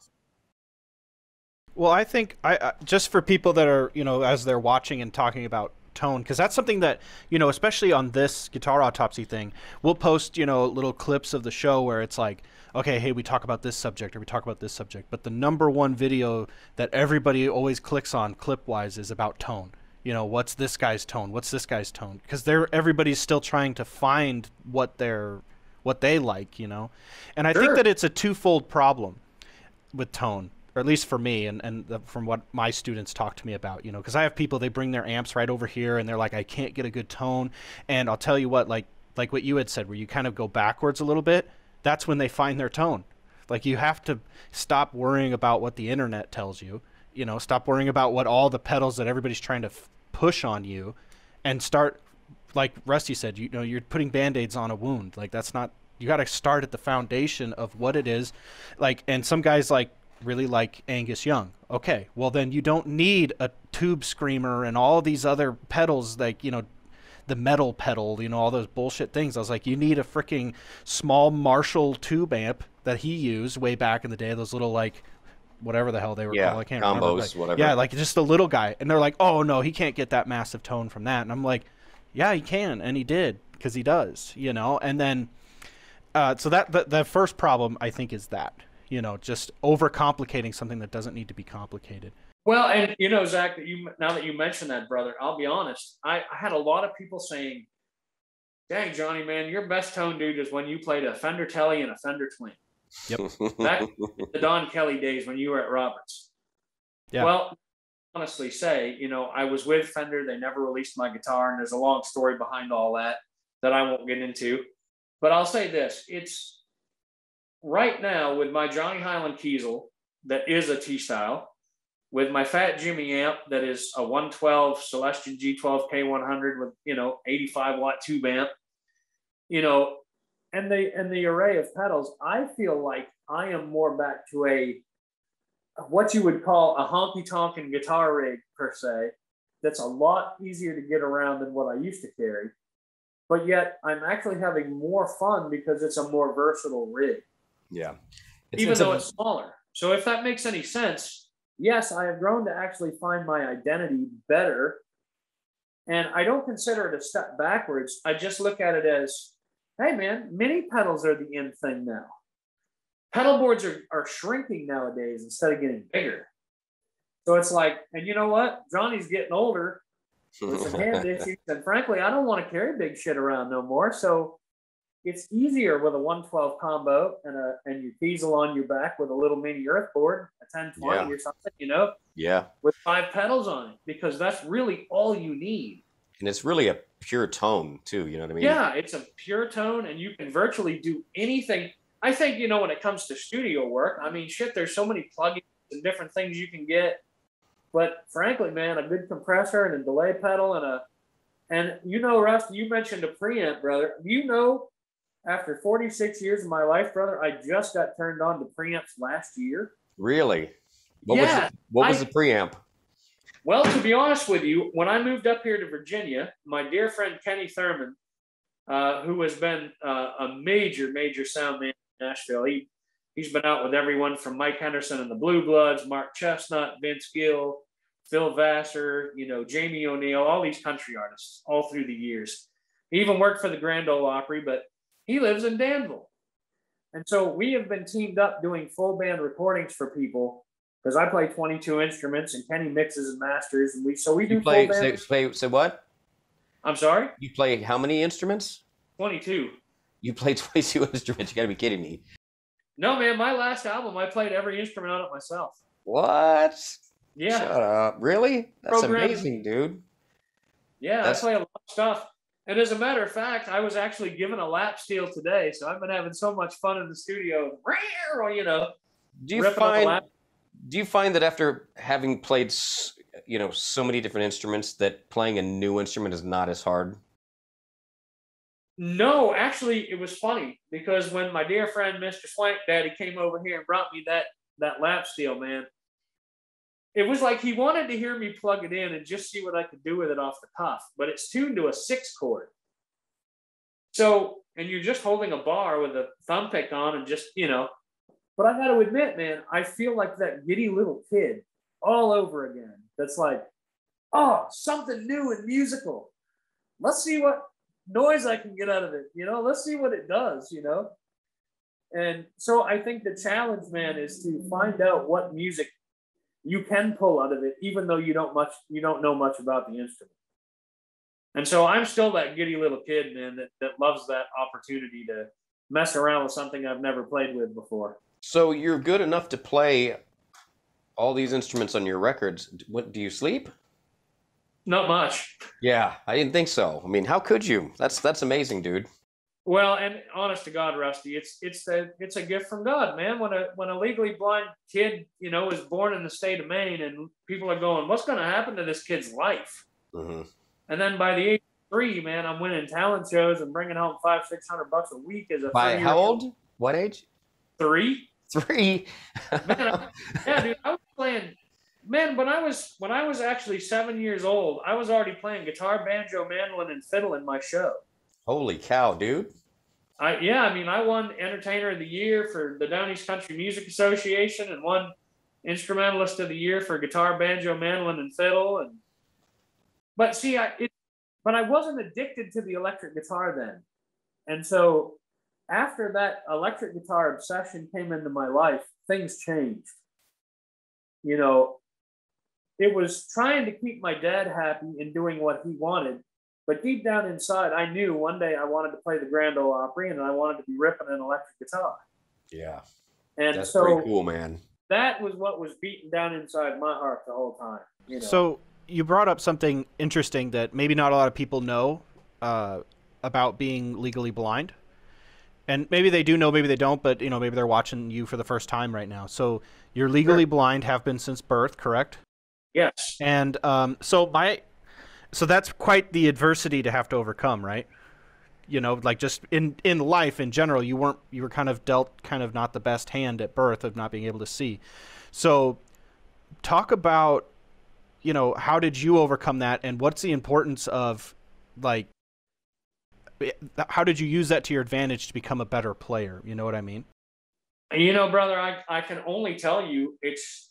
Well, I think I, I just for people that are you know as they're watching and talking about tone because that's something that you know especially on this guitar autopsy thing we'll post you know little clips of the show where it's like okay hey we talk about this subject or we talk about this subject but the number one video that everybody always clicks on clip wise is about tone you know what's this guy's tone? What's this guy's tone? Because they're everybody's still trying to find what they're what they like you know? And i think that it's a twofold problem with tone or at least for me and, and the, from what my students talk to me about you know? Because i have people they bring their amps right over here and they're like i can't get a good tone. And i'll tell you what like like what you had said where you kind of go backwards a little bit that's when they find their tone. Like you have to stop worrying about what the internet tells you you know stop worrying about what all the pedals that everybody's trying to f- push on you and start like rusty said you know you're putting band-aids on a wound like that's not you got to start at the foundation of what it is like and some guys like really like Angus Young. Okay, well then you don't need a tube screamer and all these other pedals like you know the metal pedal, you know all those bullshit things. I was like, you need a freaking small Marshall tube amp that he used way back in the day. Those little like whatever the hell they were Yeah, called. I can't remember. like- whatever. Yeah, like just a little guy, and they're like, oh no, he can't get that massive tone from that. And I'm like, yeah, he can, and he did because he does, you know. And then uh, so that the, the first problem I think is that you know just overcomplicating something that doesn't need to be complicated. Well, and you know, Zach, that you now that you mentioned that, brother, I'll be honest. I, I had a lot of people saying, "Dang, Johnny, man, your best tone, dude, is when you played a Fender Telly and a Fender Twin, Back- the Don Kelly days when you were at Roberts." Yeah. Well, honestly, say, you know, I was with Fender. They never released my guitar, and there's a long story behind all that that I won't get into. But I'll say this: it's right now with my Johnny Hiland Kiesel that is a T style with my Fat Jimmy amp that is a 112 Celestion G12 K100 with you know 85 watt tube amp, you know, and the and the array of pedals, I feel like I am more back to a what you would call a honky tonkin guitar rig per se. That's a lot easier to get around than what I used to carry, but yet I'm actually having more fun because it's a more versatile rig yeah. even a- though it's smaller. So if that makes any sense, yes, I have grown to actually find my identity better. And I don't consider it a step backwards. I just look at it as, hey man, mini pedals are the in thing now. Pedal boards are, are shrinking nowadays instead of getting bigger. So it's like, and you know what? Johnny's getting older with some hand issues. And frankly, I don't want to carry big shit around no more. So it's easier with a 112 combo and a and your Kiesel on your back with a little mini earth board, a 1020 Yeah. or something, you know, yeah. with five pedals on it, because that's really all you need. And it's really a pure tone too. You know what I mean? Yeah, it's a pure tone, and you can virtually do anything. I think you know when it comes to studio work. I mean, shit, there's so many plugins and different things you can get. But frankly, man, a good compressor and a delay pedal and a and you know, Russ, you mentioned a preamp, brother. You know, after 46 years of my life, brother, I just got turned on to preamps last year. Really? What Yeah, was the, what was I- the preamp? Well, to be honest with you, when I moved up here to Virginia, my dear friend Kenny Thurman, uh, who has been uh, a major, major sound man in Nashville, he he's been out with everyone from Mike Henderson and the Blue Bloods, Mark Chesnutt, Vince Gill, Phil Vassar, you know, Jamie O'Neal, all these country artists, all through the years. He even worked for the Grand Ole Opry, but he lives in Danville. And so we have been teamed up doing full band recordings for people because I play 22 instruments and Kenny mixes and masters, and we so we do You play say, band. say, what? I'm sorry, You play how many instruments? 22. You play 22 instruments. You got to be kidding me. No, man, my last album, I played every instrument on it myself. What? Yeah, Shut up. Really? That's Program- amazing, dude. yeah, That's- I play a lot of stuff. And as a matter of fact, I was actually given a lap steel today, so I've been having so much fun in the studio. Rare, you know, Do you ripping up a find lap. Do you find that after having played you know so many different instruments that playing a new instrument is not as hard? No, actually, it was funny because when my dear friend Mr. Swank Daddy came over here and brought me that that lap steel, man, it was like he wanted to hear me plug it in and just see what I could do with it off the cuff. But it's tuned to a six chord. So, and you're just holding a bar with a thumb pick on and just, you know. But I got to admit, man, I feel like that giddy little kid all over again. That's like, oh, something new and musical. Let's see what noise I can get out of it. You know, let's see what it does, you know? And so I think the challenge, man, is to find out what music you can pull out of it, even though you don't much you don't know much about the instrument. And so I'm still that giddy little kid, man, that, that loves that opportunity to mess around with something I've never played with before. So you're good enough to play all these instruments on your records. What do you sleep? Not much. Yeah, I didn't think so. I mean, how could you? That's that's amazing, dude. Well, and honest to God, Rusty, it's it's the it's a gift from God, man. When a when a legally blind kid, you know, is born in the state of Maine, and people are going, "What's going to happen to this kid's life?" hmm And then by the age of three, man, I'm winning talent shows and bringing home five six hundred bucks a week as a By how old? What age? Three. Three. Man, I- yeah, dude, I was playing. Man, when I was when I was actually seven years old, I was already playing guitar, banjo, mandolin, and fiddle in my show. Holy cow, dude! I yeah, I mean, I won Entertainer of the Year for the Down East Country Music Association and won Instrumentalist of the Year for guitar, banjo, mandolin, and fiddle. And but see, I it, but I wasn't addicted to the electric guitar then, and so after that electric guitar obsession came into my life, things changed. You know, it was trying to keep my dad happy and doing what he wanted, but deep down inside, I knew one day I wanted to play the Grand Ole Opry and I wanted to be ripping an electric guitar. Yeah, And that's so pretty cool, man. that was what was beating down inside my heart the whole time. You know? So you brought up something interesting that maybe not a lot of people know uh, about being legally blind, and maybe they do know, maybe they don't. But you know, maybe they're watching you for the first time right now. So you're legally blind, have been since birth, correct? yes, And um, so my, so that's quite the adversity to have to overcome, right? You know, like just in in life in general, you weren't you were kind of dealt kind of not the best hand at birth of not being able to see. So, talk about, you know, how did you overcome that, and what's the importance of, like, how did you use that to your advantage to become a better player? You know what I mean? you know, brother, I, I can only tell you it's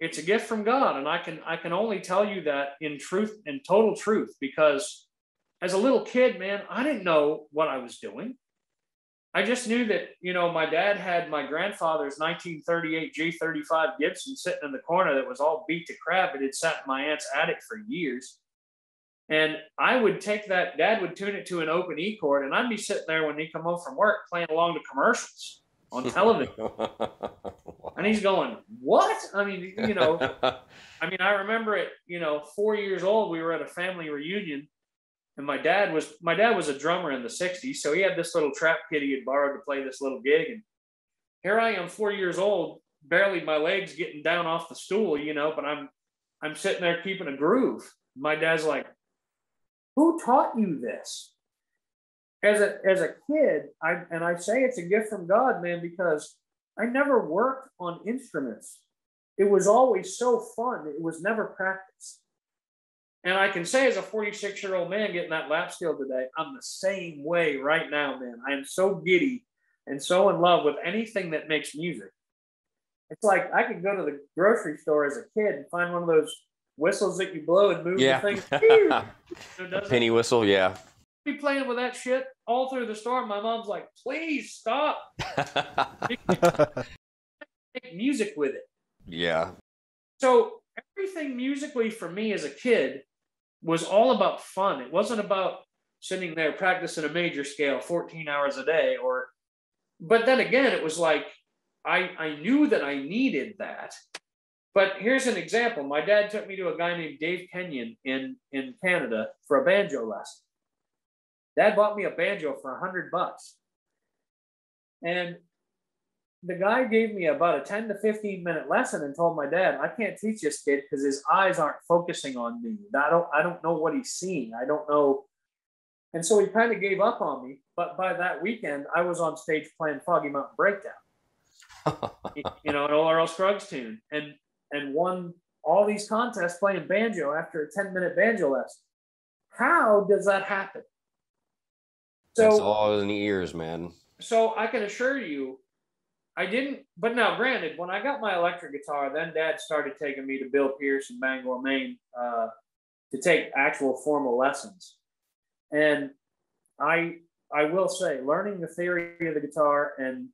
it's a gift from God, and I can I can only tell you that in truth, in total truth, because as a little kid, man, I didn't know what I was doing. I just knew that, you know, my dad had my grandfather's 1938 G35 Gibson sitting in the corner that was all beat to crap. It had sat in my aunt's attic for years. And I would take that, dad would tune it to an open E chord, and I'd be sitting there when he come home from work playing along to commercials on television. And he's going, What? I mean, you know, I mean, I remember it, you know, four years old, we were at a family reunion and my dad was my dad was a drummer in the 60s so he had this little trap kit he had borrowed to play this little gig and here i am four years old barely my legs getting down off the stool you know but i'm i'm sitting there keeping a groove my dad's like who taught you this as a as a kid i and i say it's a gift from god man because i never worked on instruments it was always so fun it was never practiced and I can say, as a 46 year old man getting that lap steel today, I'm the same way right now, man. I am so giddy and so in love with anything that makes music. It's like I could go to the grocery store as a kid and find one of those whistles that you blow and move yeah. the thing. penny whistle, yeah. Be playing with that shit all through the store. My mom's like, please stop. Make music with it. Yeah. So everything musically for me as a kid was all about fun. It wasn't about sitting there practicing a major scale 14 hours a day or but then again it was like I I knew that I needed that. But here's an example. My dad took me to a guy named Dave Kenyon in in Canada for a banjo lesson. Dad bought me a banjo for a hundred bucks. And the guy gave me about a 10 to 15 minute lesson and told my dad, I can't teach this kid because his eyes aren't focusing on me. I don't, I don't know what he's seeing. I don't know. And so he kind of gave up on me. But by that weekend, I was on stage playing Foggy Mountain Breakdown, you know, an old Earl Scruggs tune, and and won all these contests playing banjo after a 10 minute banjo lesson. How does that happen? So, That's all in the ears, man. So I can assure you, I didn't, but now granted, when I got my electric guitar, then dad started taking me to Bill Pierce in Bangor, Maine, uh, to take actual formal lessons. And I, I will say, learning the theory of the guitar and,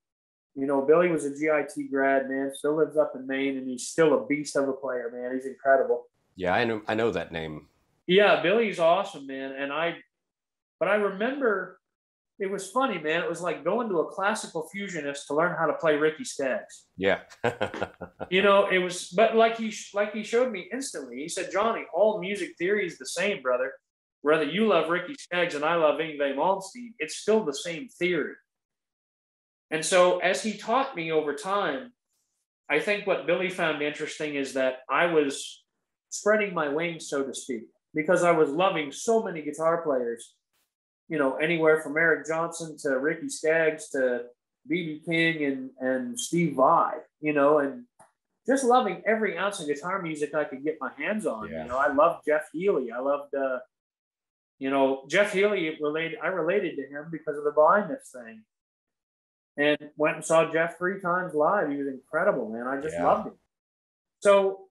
you know, Billy was a GIT grad, man, still lives up in Maine and he's still a beast of a player, man. He's incredible. Yeah, I know, I know that name. Yeah, Billy's awesome, man. And I, but I remember it was funny, man. It was like going to a classical fusionist to learn how to play Ricky Skaggs. Yeah. you know, it was, but like he like he showed me instantly. He said, Johnny, all music theory is the same, brother. Whether you love Ricky Skaggs and I love Yngwie Malmsteen, it's still the same theory. And so, as he taught me over time, I think what Billy found interesting is that I was spreading my wings, so to speak, because I was loving so many guitar players you know, anywhere from Eric Johnson to Ricky Skaggs to BB King and, and Steve Vai, you know, and just loving every ounce of guitar music I could get my hands on. Yeah. You know, I loved Jeff Healey. I loved, uh, you know, Jeff Healey related, I related to him because of the blindness thing and went and saw Jeff three times live. He was incredible, man. I just yeah. loved him. So,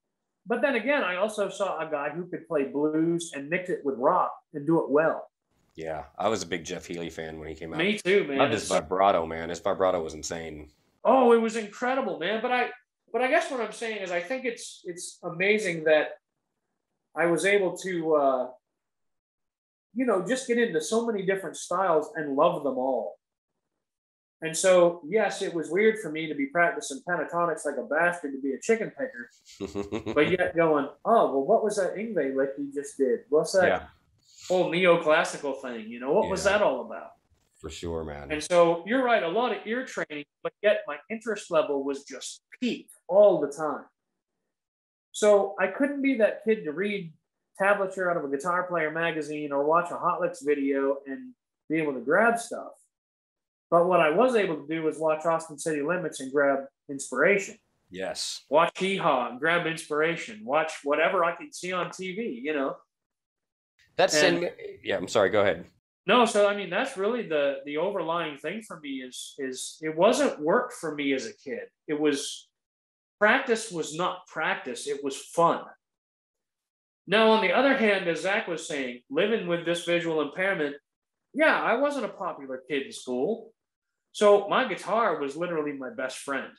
but then again, I also saw a guy who could play blues and mix it with rock and do it well. Yeah, I was a big Jeff Healey fan when he came out. Me too, man. Not his vibrato, man. His vibrato was insane. Oh, it was incredible, man. But I, but I guess what I'm saying is, I think it's it's amazing that I was able to, uh, you know, just get into so many different styles and love them all. And so, yes, it was weird for me to be practicing pentatonics like a bastard to be a chicken picker, but yet going, oh, well, what was that Yngwie lick you just did? What's that? Yeah whole neoclassical thing. You know, what yeah. was that all about? For sure, man. And so you're right, a lot of ear training, but yet my interest level was just peaked all the time. So I couldn't be that kid to read tablature out of a guitar player magazine or watch a Hot Licks video and be able to grab stuff. But what I was able to do was watch Austin City Limits and grab inspiration. Yes. Watch Hee Haw and grab inspiration. Watch whatever I could see on TV, you know. That's and, yeah. I'm sorry. Go ahead. No, so I mean that's really the the overlying thing for me is is it wasn't work for me as a kid. It was practice was not practice. It was fun. Now, on the other hand, as Zach was saying, living with this visual impairment, yeah, I wasn't a popular kid in school. So my guitar was literally my best friend.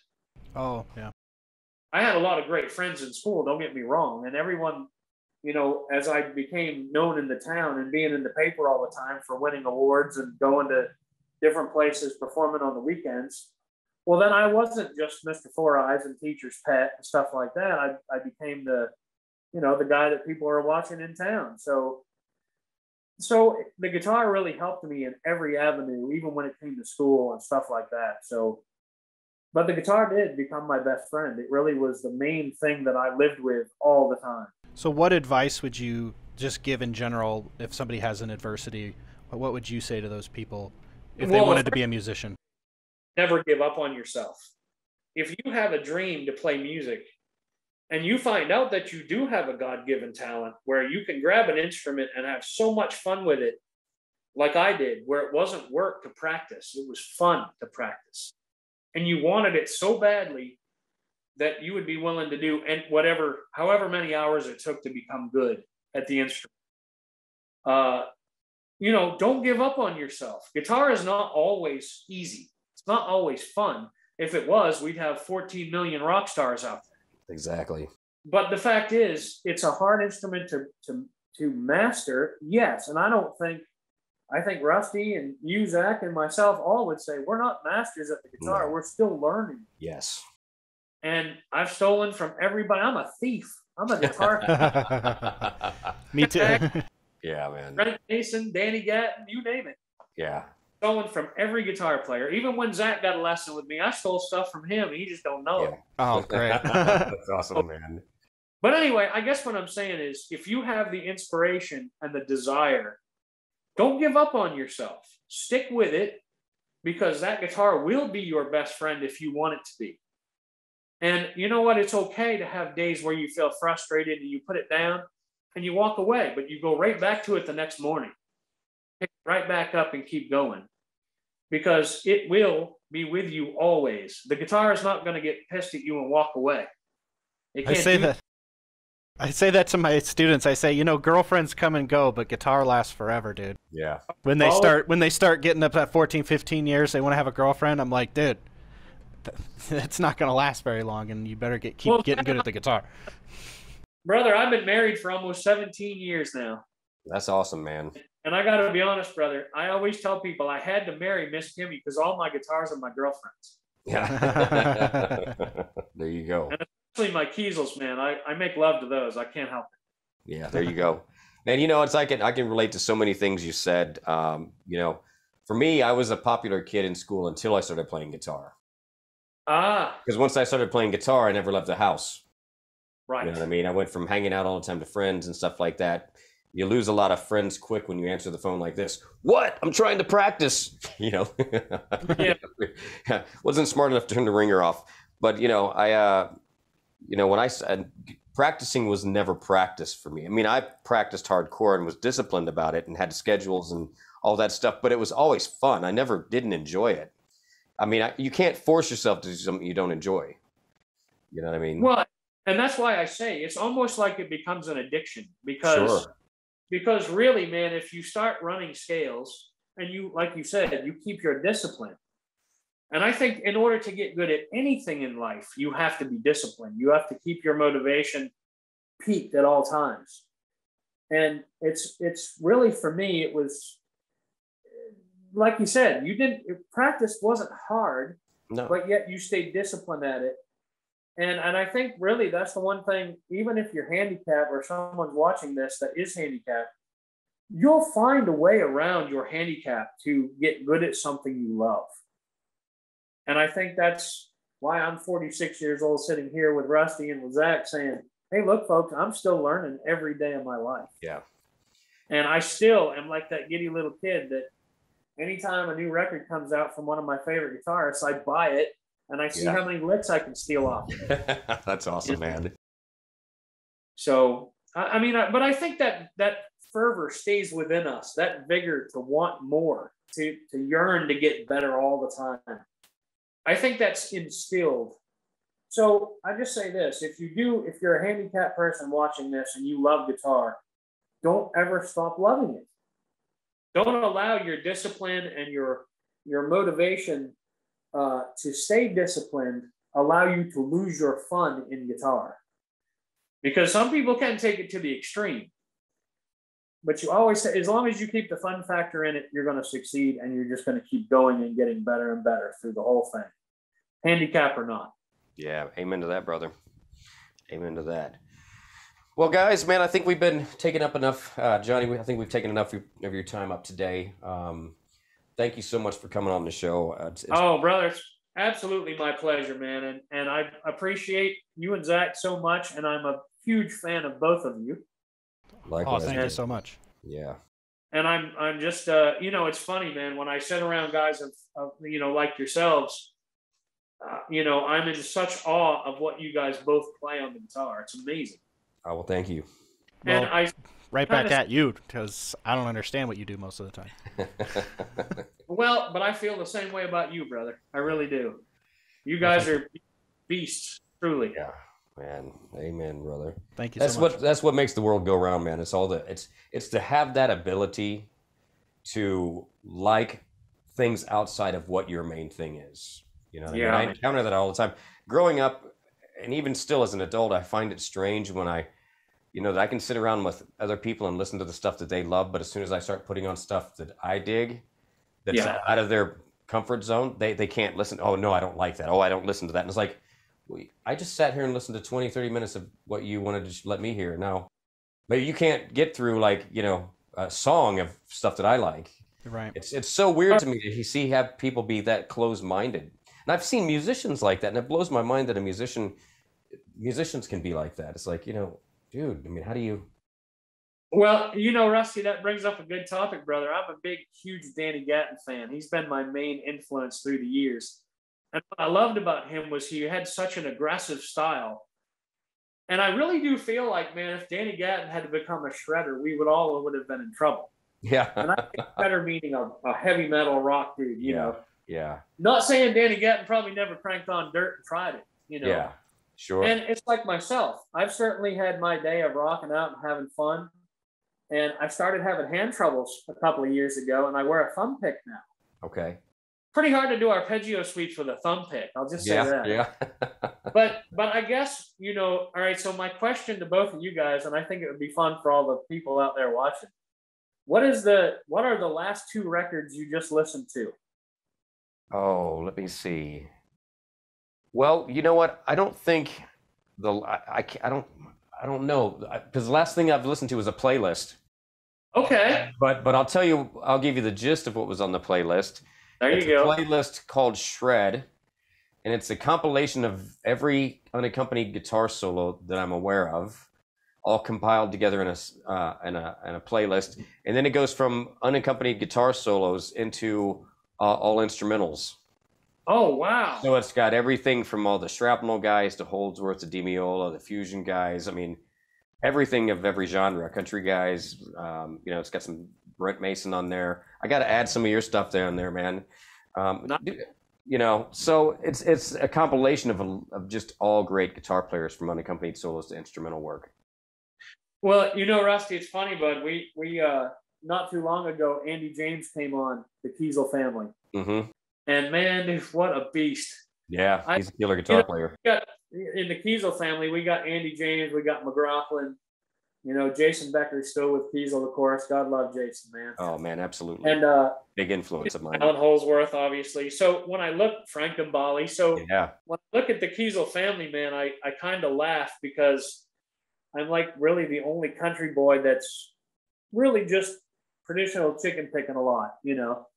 Oh, yeah. I had a lot of great friends in school, don't get me wrong. And everyone you know, as I became known in the town and being in the paper all the time for winning awards and going to different places performing on the weekends, well, then I wasn't just Mr. Four Eyes and Teacher's Pet and stuff like that. I, I became the, you know, the guy that people are watching in town. So so the guitar really helped me in every avenue, even when it came to school and stuff like that. So, but the guitar did become my best friend. It really was the main thing that I lived with all the time. So, what advice would you just give in general if somebody has an adversity? What would you say to those people if they Well, wanted to be a musician? Never give up on yourself. If you have a dream to play music and you find out that you do have a God given talent where you can grab an instrument and have so much fun with it, like I did, where it wasn't work to practice, it was fun to practice. And you wanted it so badly that you would be willing to do and whatever, however many hours it took to become good at the instrument. Uh, you know, don't give up on yourself. Guitar is not always easy. It's not always fun. If it was, we'd have 14 million rock stars out there. Exactly. But the fact is, it's a hard instrument to to to master. Yes, and I don't think I think Rusty and you, Zach, and myself all would say we're not masters at the guitar. No. We're still learning. Yes. And I've stolen from everybody. I'm a thief. I'm a guitar. Me too. yeah, man. Brent Mason, Danny Gatton, you name it. Yeah. Stolen from every guitar player. Even when Zach got a lesson with me, I stole stuff from him. He just don't know it. oh, great. That's awesome, man. But anyway, I guess what I'm saying is if you have the inspiration and the desire, don't give up on yourself. Stick with it because that guitar will be your best friend if you want it to be. And you know what? It's okay to have days where you feel frustrated and you put it down and you walk away, but you go right back to it the next morning. Pick right back up and keep going because it will be with you always. The guitar is not going to get pissed at you and walk away. It I can't say do that. I say that to my students. I say, you know, girlfriends come and go, but guitar lasts forever, dude. Yeah. When they Oh. start when they start getting up at 14, 15 years, they want to have a girlfriend. I'm like, dude, th- it's not going to last very long, and you better get keep Well, getting good at the guitar. Brother, I've been married for almost 17 years now. That's awesome, man. And I got to be honest, brother, I always tell people I had to marry Miss Kimmy because all my guitars are my girlfriend's. Yeah. there you go. Especially my Kiesels, man. I, I make love to those. I can't help it. Yeah, there you go. And you know, it's I can I can relate to so many things you said. Um, you know, for me, I was a popular kid in school until I started playing guitar. Ah, Because once I started playing guitar, I never left the house. right. You know what I mean? I went from hanging out all the time to friends and stuff like that. You lose a lot of friends quick when you answer the phone like this. What? I'm trying to practice. You know, Yeah. wasn't smart enough to turn the ringer off. But you know, I, uh, you know, when I said practicing was never practice for me. I mean, I practiced hardcore and was disciplined about it and had schedules and all that stuff. But it was always fun. I never didn't enjoy it. I mean, I, you can't force yourself to do something you don't enjoy. You know what I mean? Well, and that's why I say it's almost like it becomes an addiction because Sure. Because really, man, if you start running scales and you, like you said, you keep your discipline. And I think in order to get good at anything in life, you have to be disciplined. You have to keep your motivation peaked at all times. And it's it's really for me, it was like you said, you didn't practice wasn't hard, no. but yet you stayed disciplined at it. And and I think really that's the one thing, even if you're handicapped or someone's watching this that is handicapped, you'll find a way around your handicap to get good at something you love. And I think that's why I'm 46 years old sitting here with Rusty and with Zach saying, Hey, look, folks, I'm still learning every day of my life. Yeah. And I still am like that giddy little kid that anytime a new record comes out from one of my favorite guitarists, I buy it and I see Yeah. how many licks I can steal off. That's awesome, man. So, I, I mean, I, but I think that that fervor stays within us, that vigor to want more, to, to yearn to get better all the time. I think that's instilled. So I just say this if you do, if you're a handicapped person watching this and you love guitar, don't ever stop loving it. Don't allow your discipline and your your motivation uh, to stay disciplined allow you to lose your fun in guitar because some people can take it to the extreme. But you always say, as long as you keep the fun factor in it, you're going to succeed and you're just going to keep going and getting better and better through the whole thing, handicap or not. Yeah, amen to that, brother. Amen to that. Well, guys, man, I think we've been taking up enough. Uh, Johnny, I think we've taken enough of your time up today. Um, thank you so much for coming on the show. Uh, it's, it's... Oh, brother, it's absolutely my pleasure, man. And, and I appreciate you and Zach so much. And I'm a huge fan of both of you. Likewise. Oh, thank you so much. Yeah. And I'm, I'm just, uh, you know, it's funny, man, when I sit around guys of, of you know, like yourselves, uh, you know, I'm in such awe of what you guys both play on the guitar. It's amazing. Oh well, thank you. And well, I right back of, at you because I don't understand what you do most of the time. well, but I feel the same way about you, brother. I really do. You guys are beasts, truly. Yeah, man. Amen, brother. Thank you. That's so what that's what makes the world go round, man. It's all the it's it's to have that ability to like things outside of what your main thing is. You know, yeah. I, mean? I encounter that all the time. Growing up, and even still as an adult, I find it strange when I, you know, that I can sit around with other people and listen to the stuff that they love, but as soon as I start putting on stuff that I dig, that's yeah. out of their comfort zone, they they can't listen. Oh no, I don't like that. Oh, I don't listen to that. And it's like, I just sat here and listened to 20, 30 minutes of what you wanted to let me hear. Now, maybe you can't get through like you know a song of stuff that I like. Right. It's it's so weird to me to see have people be that close minded. And I've seen musicians like that, and it blows my mind that a musician musicians can be like that. It's like, you know, dude, I mean, how do you? Well, you know, Rusty, that brings up a good topic, brother. I'm a big, huge Danny Gatton fan. He's been my main influence through the years. And what I loved about him was he had such an aggressive style. And I really do feel like, man, if Danny Gatton had to become a shredder, we would all would have been in trouble. Yeah. and I think shredder meaning a, a, heavy metal rock dude, you yeah. know. Yeah. Not saying Danny Gatton probably never cranked on dirt and tried it, you know. Yeah. Sure. And it's like myself. I've certainly had my day of rocking out and having fun. And I started having hand troubles a couple of years ago, and I wear a thumb pick now. Okay. Pretty hard to do arpeggio sweeps with a thumb pick. I'll just say yeah, that. Yeah. but but I guess you know. All right. So my question to both of you guys, and I think it would be fun for all the people out there watching. What is the what are the last two records you just listened to? Oh, let me see. Well, you know what? I don't think the I, I, I don't I don't know because the last thing I've listened to was a playlist. Okay. But but I'll tell you, I'll give you the gist of what was on the playlist. There it's you go. A playlist called Shred, and it's a compilation of every unaccompanied guitar solo that I'm aware of, all compiled together in a uh, in a in a playlist, and then it goes from unaccompanied guitar solos into uh, all instrumentals. Oh wow! So it's got everything from all the shrapnel guys to Holdsworth to Di Meola, the fusion guys. I mean, everything of every genre. Country guys. Um, you know, it's got some Brent Mason on there. I got to add some of your stuff down there, man. Um, Not- you know, so it's it's a compilation of a, of just all great guitar players from unaccompanied solos to instrumental work. Well, you know, Rusty, it's funny, bud. We we uh not too long ago, Andy James came on the Kiesel family. Mm-hmm. And man, what a beast! Yeah, he's a killer guitar you know, player. got in the Kiesel family, we got Andy James, we got McLaughlin. You know, Jason Becker's still with Kiesel, of course. God love Jason, man. Oh man, absolutely. And uh, big influence of mine. Allan Holdsworth, obviously. So when I look Frank Gambale, so yeah. when I look at the Kiesel family, man, I I kind of laugh because I'm like really the only country boy that's really just traditional chicken picking a lot, you know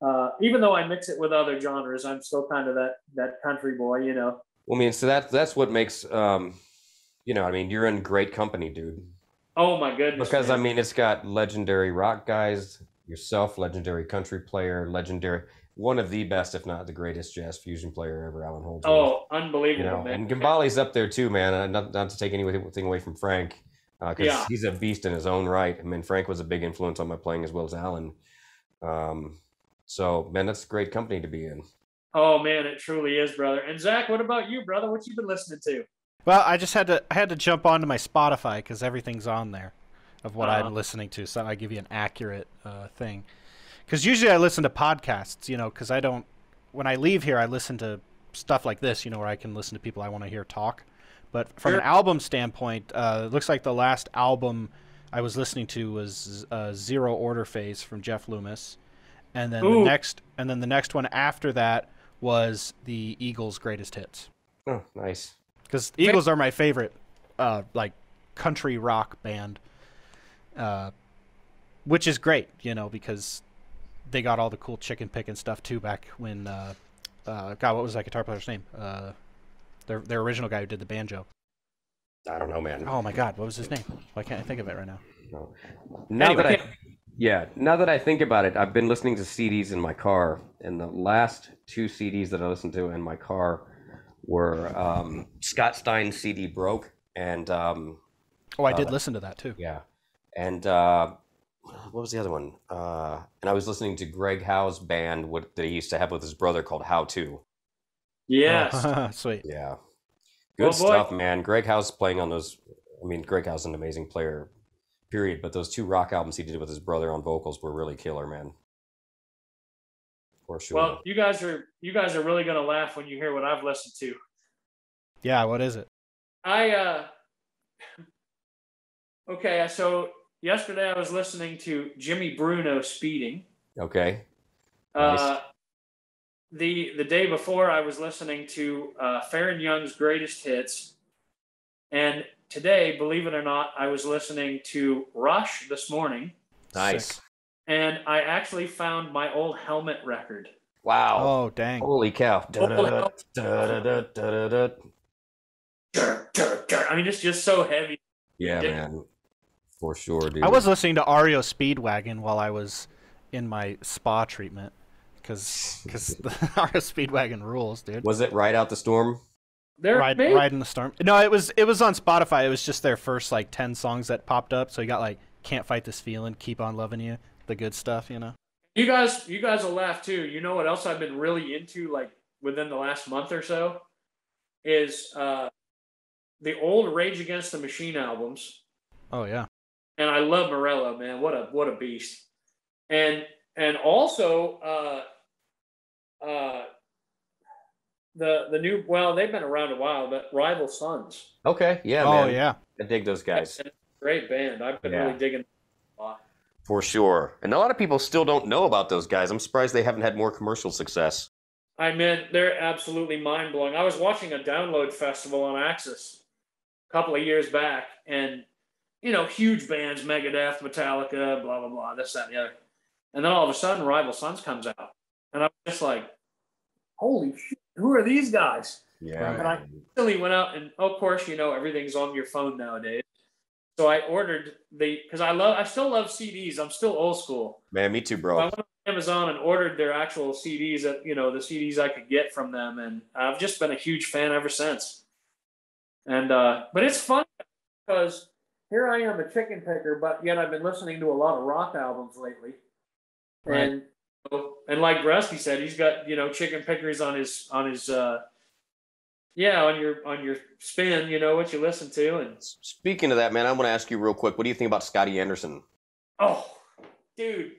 uh, even though I mix it with other genres, I'm still kind of that that country boy, you know. Well, I mean, so that's that's what makes um, you know, I mean, you're in great company, dude. Oh my goodness! Because man. I mean, it's got legendary rock guys, yourself, legendary country player, legendary, one of the best, if not the greatest, jazz fusion player ever, Allan Holdsworth. Oh, unbelievable, you know, man! And Gambale's up there too, man. And not not to take anything away from Frank, because uh, yeah. he's a beast in his own right. I mean, Frank was a big influence on my playing as well as Allan. Um, so, man, that's a great company to be in. Oh man, it truly is, brother. And Zach, what about you, brother? What you been listening to? Well, I just had to I had to jump onto my Spotify because everything's on there of what uh-huh. I'm listening to, so I give you an accurate uh, thing. Because usually I listen to podcasts, you know, because I don't. When I leave here, I listen to stuff like this, you know, where I can listen to people I want to hear talk. But from sure. an album standpoint, uh, it looks like the last album I was listening to was uh, Zero Order Phase from Jeff Loomis and then Ooh. the next and then the next one after that was the Eagles' greatest hits. Oh, nice. Because Eagles are my favorite, uh, like country rock band, uh, which is great, you know, because they got all the cool chicken picking stuff too back when. Uh, uh, God, what was that guitar player's name? Uh, their their original guy who did the banjo. I don't know, man. Oh my God, what was his name? Why can't I think of it right now? No. Now Anyway. that I, yeah, now that I think about it, I've been listening to CDs in my car, and the last two CDs that I listened to in my car were um, Scott Stein's CD "Broke" and um, Oh, I did Uh, listen to that too. yeah, and uh, what was the other one? Uh, and I was listening to Greg Howe's band, what that he used to have with his brother called Howe II. Yes. Oh, sweet. Yeah, good Well, boy- stuff, man. Greg Howe's playing on those. I mean, Greg Howe's an amazing player, period. But those two rock albums he did with his brother on vocals were really killer, man. For sure. Well, you guys are you guys are really gonna laugh when you hear what I've listened to. Yeah, what is it? I uh okay, so yesterday I was listening to Jimmy Bruno speeding. okay. Nice. Uh, the the day before I was listening to uh, Faron Young's greatest hits, and today, believe it or not, I was listening to Rush this morning, Nice. Sick. and I actually found my old Helmet record. Wow. Oh, dang. Holy cow. I mean, it's just so heavy. Yeah, Yeah. man. For sure, dude. I was listening to REO Speedwagon while I was in my spa treatment because the REO Speedwagon rules, dude. Was it right out the storm? There, Ride, Ride in the Storm. No, it was it was on Spotify. It was just their first like ten songs that popped up. So you got like "Can't Fight This Feeling," "Keep on Loving You," the good stuff, you know. You guys, you guys will laugh too. You know what else I've been really into, like within the last month or so, is uh, the old Rage Against the Machine albums, Oh yeah. and I love Morello, man. What a what a beast, and and also uh, uh, the the new well they've been around a while, but Rival Sons, Okay. Yeah, oh man. yeah. I dig those guys. great band. I've been Yeah. really digging. a lot. For sure. And a lot of people still don't know about those guys. I'm surprised they haven't had more commercial success. I mean, they're absolutely mind blowing. I was watching a download festival on Axis a couple of years back, and you know, huge bands, Megadeth, Metallica, blah blah blah, this, that, and the other. And then all of a sudden, Rival Sons comes out, and I'm just like, "Holy shit! Who are these guys?" Yeah. And I Instantly went out, and of course, you know, everything's on your phone nowadays. So I ordered the because I love, I still love CDs. I'm still old school. Man, me too, So I went on Amazon and ordered their actual CDs that you know the CDs I could get from them, and I've just been a huge fan ever since. And uh, but it's fun because here I am a chicken picker, but yet I've been listening to a lot of rock albums lately. Right. And and like Rusty said, he's got you know chicken pickers on his on his uh, yeah on your on your spin. You know what you listen to, and Speaking of that, man, I want to ask you real quick. What do you think about Scotty Anderson? oh, dude,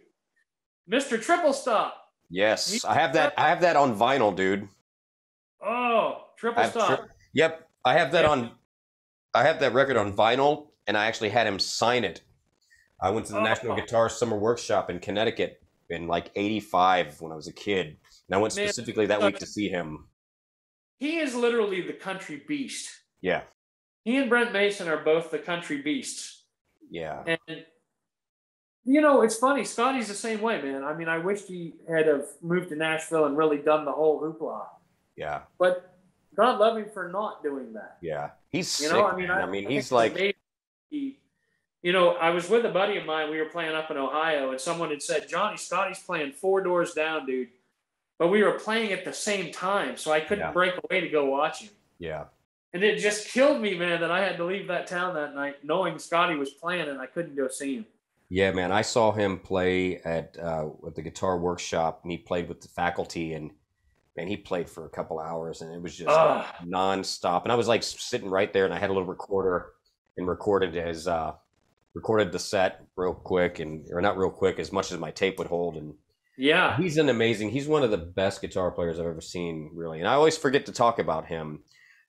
Mister Triple Stop. Yes, I have that. I have that on vinyl, dude. Oh, triple stop. tri- yep, I have that Yeah. on. I have that record on vinyl, and I actually had him sign it. I went to the Oh. National Guitar Summer Workshop in Connecticut in like '85 when I was a kid, and I went Man, specifically that week to see him. he is literally the country beast. Yeah, He and Brent Mason are both the country beasts. yeah, And you know, it's funny. Scotty's the same way, man. I mean, I wish he had have moved to Nashville and really done the whole hoopla. yeah, But God love him for not doing that. yeah. He's You sick. know, I mean. I, I mean, he's like, he, you know, I was with a buddy of mine. We were playing up in Ohio, and someone had said, "Johnny Scotty's playing four doors down, dude." But we were playing at the same time, so I couldn't Yeah. break away to go watch him. yeah, And it just killed me, man, that I had to leave that town that night knowing Scotty was playing and I couldn't go see him. yeah, man. I saw him play at uh, at the Guitar Workshop, and he played with the faculty, and man, he played for a couple hours, and it was just Ugh. nonstop. And I was like sitting right there, and I had a little recorder and recorded his uh, recorded the set real quick, and or not real quick, as much as my tape would hold. And Yeah. he's an amazing. He's one of the best guitar players I've ever seen, really. And I always forget to talk about him.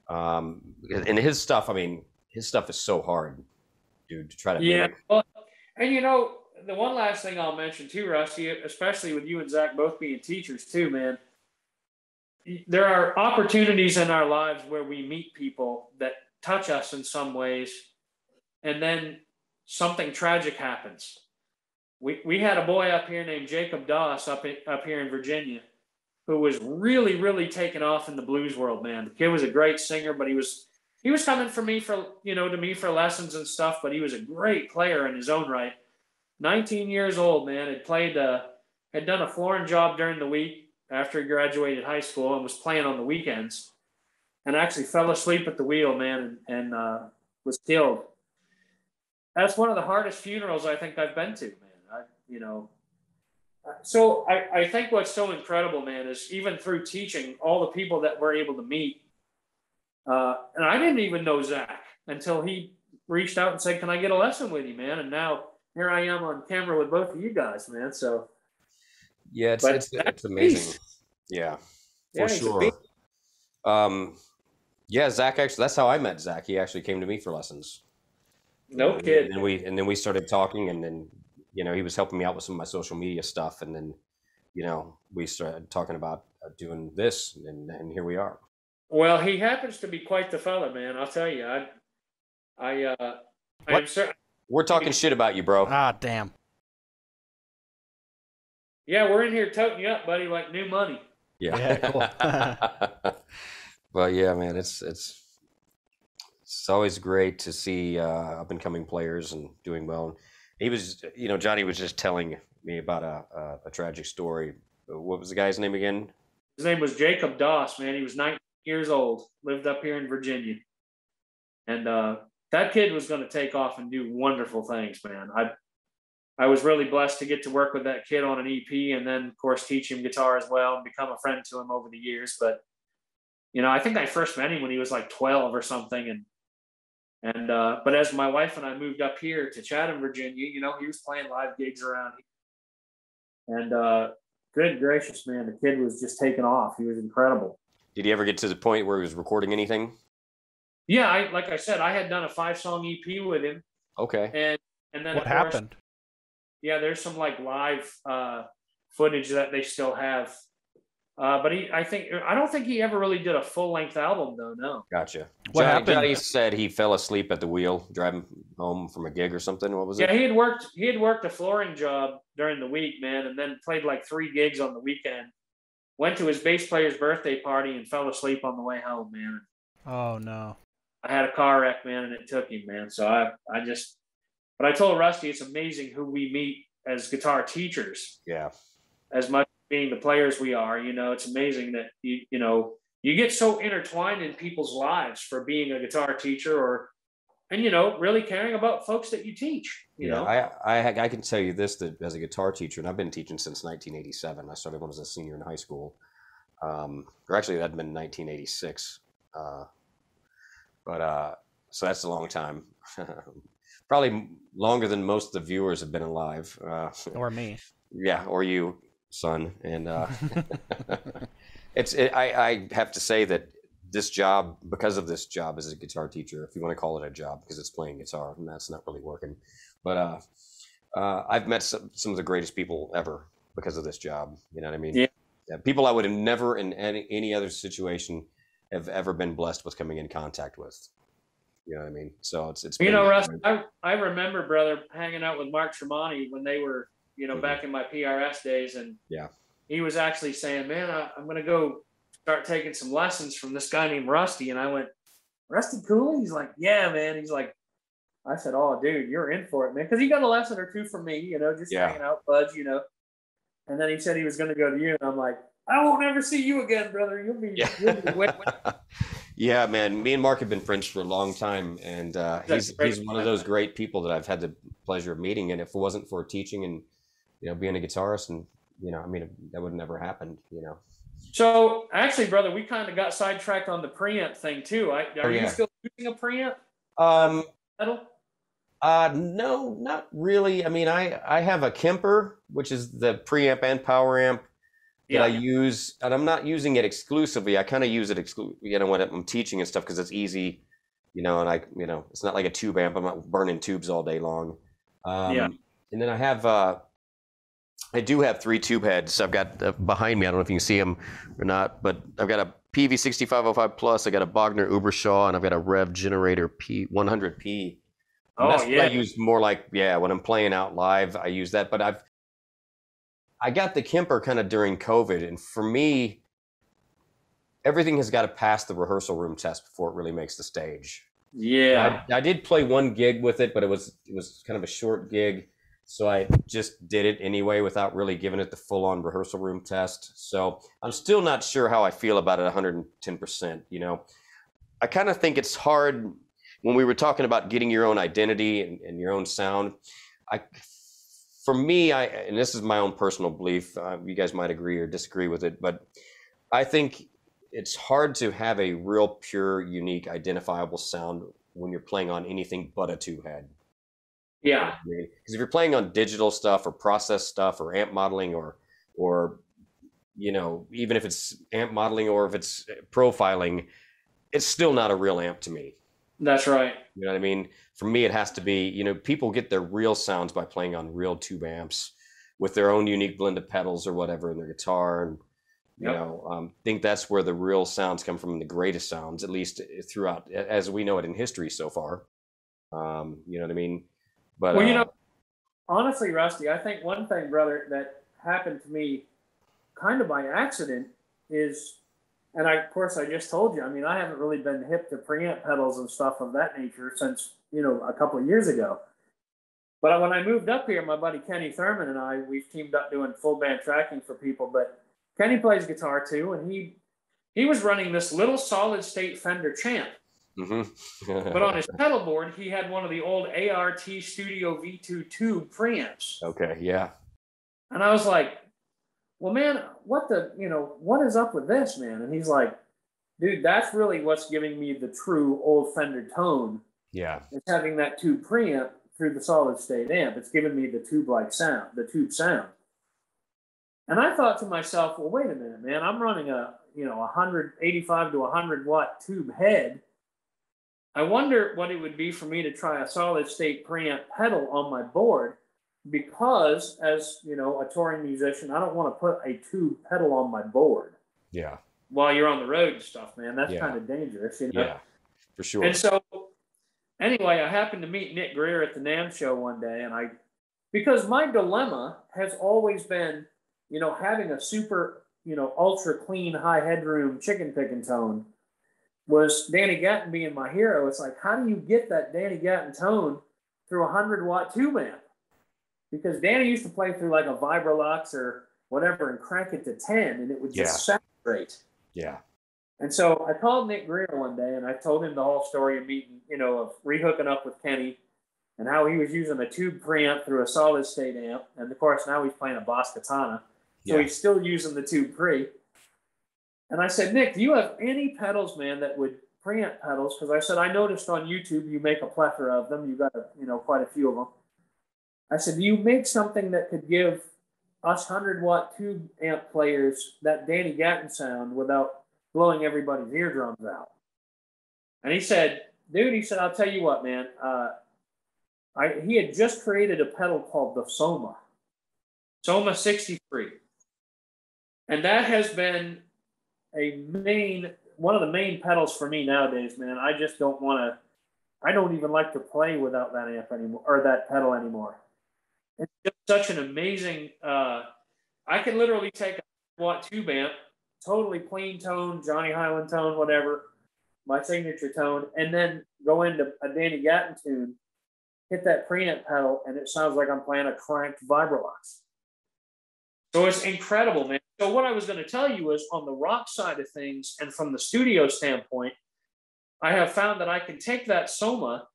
Um, and his stuff, I mean, his stuff is so hard, dude, to try to Yeah. Well, and you know, the one last thing I'll mention too, Rusty, especially with you and Zach both being teachers too, man. There are opportunities in our lives where we meet people that touch us in some ways. and then something tragic happens. We, we had a boy up here named Jacob Doss up, in, up here in Virginia who was really, really taken off in the blues world, man. The kid was a great singer, but he was he was coming for me for you know to me for lessons and stuff, but he was a great player in his own right. 19 years old, man, had played uh, had done a flooring job during the week after he graduated high school and was playing on the weekends, and actually fell asleep at the wheel, man, and, and uh, was killed. That's one of the hardest funerals I think I've been to, man. I, you know, so I, I think what's so incredible, man, is even through teaching, all the people that we're able to meet. Uh, and I didn't even know Zach until he reached out and said, "Can I get a lesson with you, man?" And now here I am on camera with both of you guys, man. So yeah, it's it's, it's amazing. Yeah, for yeah, sure. Um, yeah, Zach actually that's how I met Zach. He actually came to me for lessons. No and, kid. And then we and then we started talking, and then you know he was helping me out with some of my social media stuff, and then you know we started talking about uh, doing this, and and here we are. Well, he happens to be quite the fella, man. I'll tell you. I, I, uh, I'm certain. We're talking shit about you, bro. Ah, damn. Yeah, we're in here toting you up, buddy, like new money. Yeah. yeah cool. but yeah, man, it's it's it's always great to see uh, up and coming players and doing well. He was, you know, Johnny was just telling me about a, a, a tragic story. What was the guy's name again? His name was Jacob Doss. Man, he was 19 years old, lived up here in Virginia, and uh, that kid was going to take off and do wonderful things, man. I I was really blessed to get to work with that kid on an EP and then of course teach him guitar as well and become a friend to him over the years. But you know, I think I first met him when he was like 12 or something. And and uh, but as my wife and I moved up here to Chatham, Virginia, you know, he was playing live gigs around here. And uh, good gracious, man, the kid was just taking off. He was incredible. Did he ever get to the point where he was recording anything? Yeah, I like I said, I had done a five song EP with him. Okay. And and then what happened? yeah, there's some like live uh, footage that they still have. Uh, but he, I think, I don't think he ever really did a full length album though. No. Gotcha. What Johnny, happened? Johnny said he fell asleep at the wheel driving home from a gig or something. What was yeah, it? Yeah, he had worked. He had worked a flooring job during the week, man, and then played like three gigs on the weekend. Went to his bass player's birthday party and fell asleep on the way home, man. Oh no. I had a car wreck, man, and it took him, man. So I, I just, but I told Rusty it's amazing who we meet as guitar teachers. Yeah. As much being the players we are, you know, it's amazing that you, you know, you get so intertwined in people's lives for being a guitar teacher or and you know really caring about folks that you teach you yeah, know I, I i can tell you this that as a guitar teacher and i've been teaching since 1987 i started when i was a senior in high school um, or actually that'd been 1986 uh, but uh, so that's a long time probably longer than most of the viewers have been alive. Uh, or me. Yeah, or you, son. And uh, it's it, I, I have to say that this job, because of this job as a guitar teacher, if you want to call it a job, because it's playing guitar, and that's not really working. But uh, uh, I've met some, some of the greatest people ever because of this job. You know what I mean? Yeah. yeah people I would have never in any, any other situation have ever been blessed with coming in contact with. You know what I mean? So it's it's. You know, Russ, I, I remember, brother, hanging out with Mark Tremonti when they were, you know, mm-hmm. back in my PRS days, and yeah, he was actually saying, "Man, I, I'm going to go start taking some lessons from this guy named Rusty," and I went, "Rusty Cooley?" He's like, "Yeah, man." He's like, I said, "Oh, dude, you're in for it, man," because he got a lesson or two from me, you know, just yeah. hanging out, buds, you know. And then he said he was going to go to you, and I'm like, I won't ever see you again, brother. You'll be, yeah. You'll be yeah, man. Me and Mark have been friends for a long time, and uh, he's he's one of those great people that I've had the pleasure of meeting. And if it wasn't for teaching and you know being a guitarist, and you know, I mean, that would never happened. You know. So actually, brother, we kind of got sidetracked on the preamp thing too. I, are oh, yeah. you still using a preamp? Um. Metal? Uh, no, not really. I mean, I I have a Kemper, which is the preamp and power amp yeah. that I use, and I'm not using it exclusively. I kind of use it exclu- you know, when I'm teaching and stuff because it's easy, you know, and I, you know, it's not like a tube amp. I'm not burning tubes all day long. Um, yeah. And then I have, uh, I do have three tube heads. I've got uh, behind me. I don't know if you can see them or not, but I've got a PV6505 Plus. I got a Bogner Uberschall, and I've got a Revv Generator P100P And oh, that's yeah. what I use more like, yeah, when I'm playing out live, I use that. But I've, I got the Kemper kind of during COVID. And for me, everything has got to pass the rehearsal room test before it really makes the stage. Yeah. I, I did play one gig with it, but it was, it was kind of a short gig. So I just did it anyway without really giving it the full on rehearsal room test. So I'm still not sure how I feel about it 110%. You know, I kind of think it's hard when we were talking about getting your own identity and, and your own sound. I, for me, I, and this is my own personal belief, uh, you guys might agree or disagree with it, but I think it's hard to have a real pure, unique, identifiable sound when you're playing on anything but a tube head. Yeah. Because if you're playing on digital stuff or process stuff or amp modeling or or you know even if it's amp modeling or if it's profiling, it's still not a real amp to me. That's right. You know what I mean? For me, it has to be. You know, people get their real sounds by playing on real tube amps with their own unique blend of pedals or whatever in their guitar and you yep. know um, think that's where the real sounds come from the greatest sounds at least throughout as we know it in history so far um, you know what i mean but well, uh, you know, honestly, Rusty, I think one thing, brother, that happened to me kind of by accident is, and I, of course, I just told you. I mean, I haven't really been hip to preamp pedals and stuff of that nature since you know a couple of years ago. But when I moved up here, my buddy Kenny Thurman and I, we've teamed up doing full band tracking for people. But Kenny plays guitar too, and he he was running this little solid state Fender Champ. Mm-hmm. but on his pedal board, he had one of the old ART Studio V2 tube preamps. Okay, yeah. And I was like, well, man, what the, you know, what is up with this, man? And he's like, dude, that's really what's giving me the true old Fender tone. Yeah. It's having that tube preamp through the solid state amp. It's giving me the tube like sound, the tube sound. And I thought to myself, well, wait a minute, man, I'm running a, you know, 185 to 100 watt tube head I wonder what it would be for me to try a solid state preamp pedal on my board because as you know a touring musician i don't want to put a tube pedal on my board yeah while you're on the road and stuff man that's yeah. kind of dangerous you know? yeah for sure and so anyway i happened to meet nick greer at the NAMM show one day and i because my dilemma has always been you know having a super you know ultra clean high headroom chicken picking tone was Danny Gatton being my hero. It's like, how do you get that Danny Gatton tone through a 100 watt tube amp? Because Danny used to play through like a Vibrolux or whatever and crank it to 10 and it would just yeah. great. Yeah. And so I called Nick Greer one day and I told him the whole story of meeting, you know, of rehooking up with Kenny and how he was using a tube preamp through a solid state amp. And of course, now he's playing a Boss Katana. So yeah. he's still using the tube pre. And I said, Nick, do you have any pedals, man, that would preamp pedals? Because I said, I noticed on YouTube you make a plethora of them. You got, a, you know, quite a few of them. I said, do you make something that could give us 100 watt tube amp players that Danny Gatton sound without blowing everybody's eardrums out? And he said, dude, he said, I'll tell you what, man. Uh, I, he had just created a pedal called the Soma, Soma 63. And that has been a main one of the main pedals for me nowadays, man. I just don't want to. I don't even like to play without that amp anymore or that pedal anymore. It's just such an amazing. Uh, I can literally take a watt tube amp, totally clean tone, Johnny Hiland tone, whatever, my signature tone, and then go into a Danny Gatton tune, hit that preamp pedal, and it sounds like I'm playing a cranked Vibrolux. So it's incredible, man. So what I was going to tell you is on the rock side of things and from the studio standpoint, I have found that I can take that Soma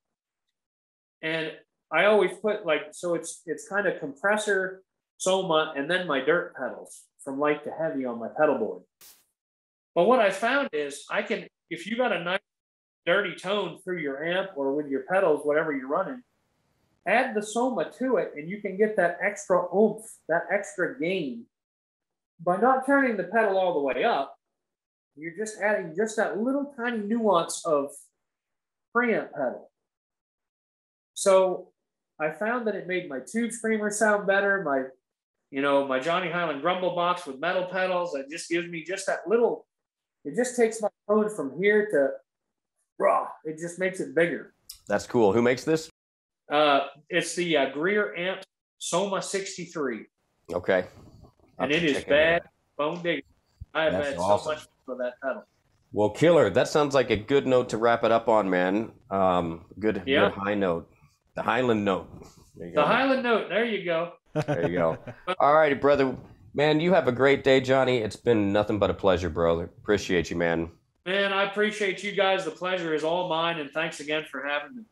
and I always put like so it's it's kind of compressor, Soma, and then my dirt pedals from light to heavy on my pedal board. But what I found is I can if you got a nice dirty tone through your amp or with your pedals, whatever you're running, add the soma to it and you can get that extra oomph, that extra gain. By not turning the pedal all the way up, you're just adding just that little tiny nuance of preamp pedal. So I found that it made my tube screamer sound better. My, you know, my Johnny Hiland Grumble box with metal pedals. It just gives me just that little. It just takes my tone from here to raw. It just makes it bigger. That's cool. Who makes this? Uh, it's the uh, Greer Amp Soma 63, Okay. I'll and it is have to is check into that. bad bone digging. I have That's had awesome. so much fun with that pedal. Well, killer. That sounds like a good note to wrap it up on, man. Um, good, Yeah. good high note. The Hiland note. There you The go. Hiland Note. There you go. There you go. All righty, brother. Man, you have a great day, Johnny. It's been nothing but a pleasure, brother. Appreciate you, man. Man, I appreciate you guys. The pleasure is all mine, and thanks again for having me.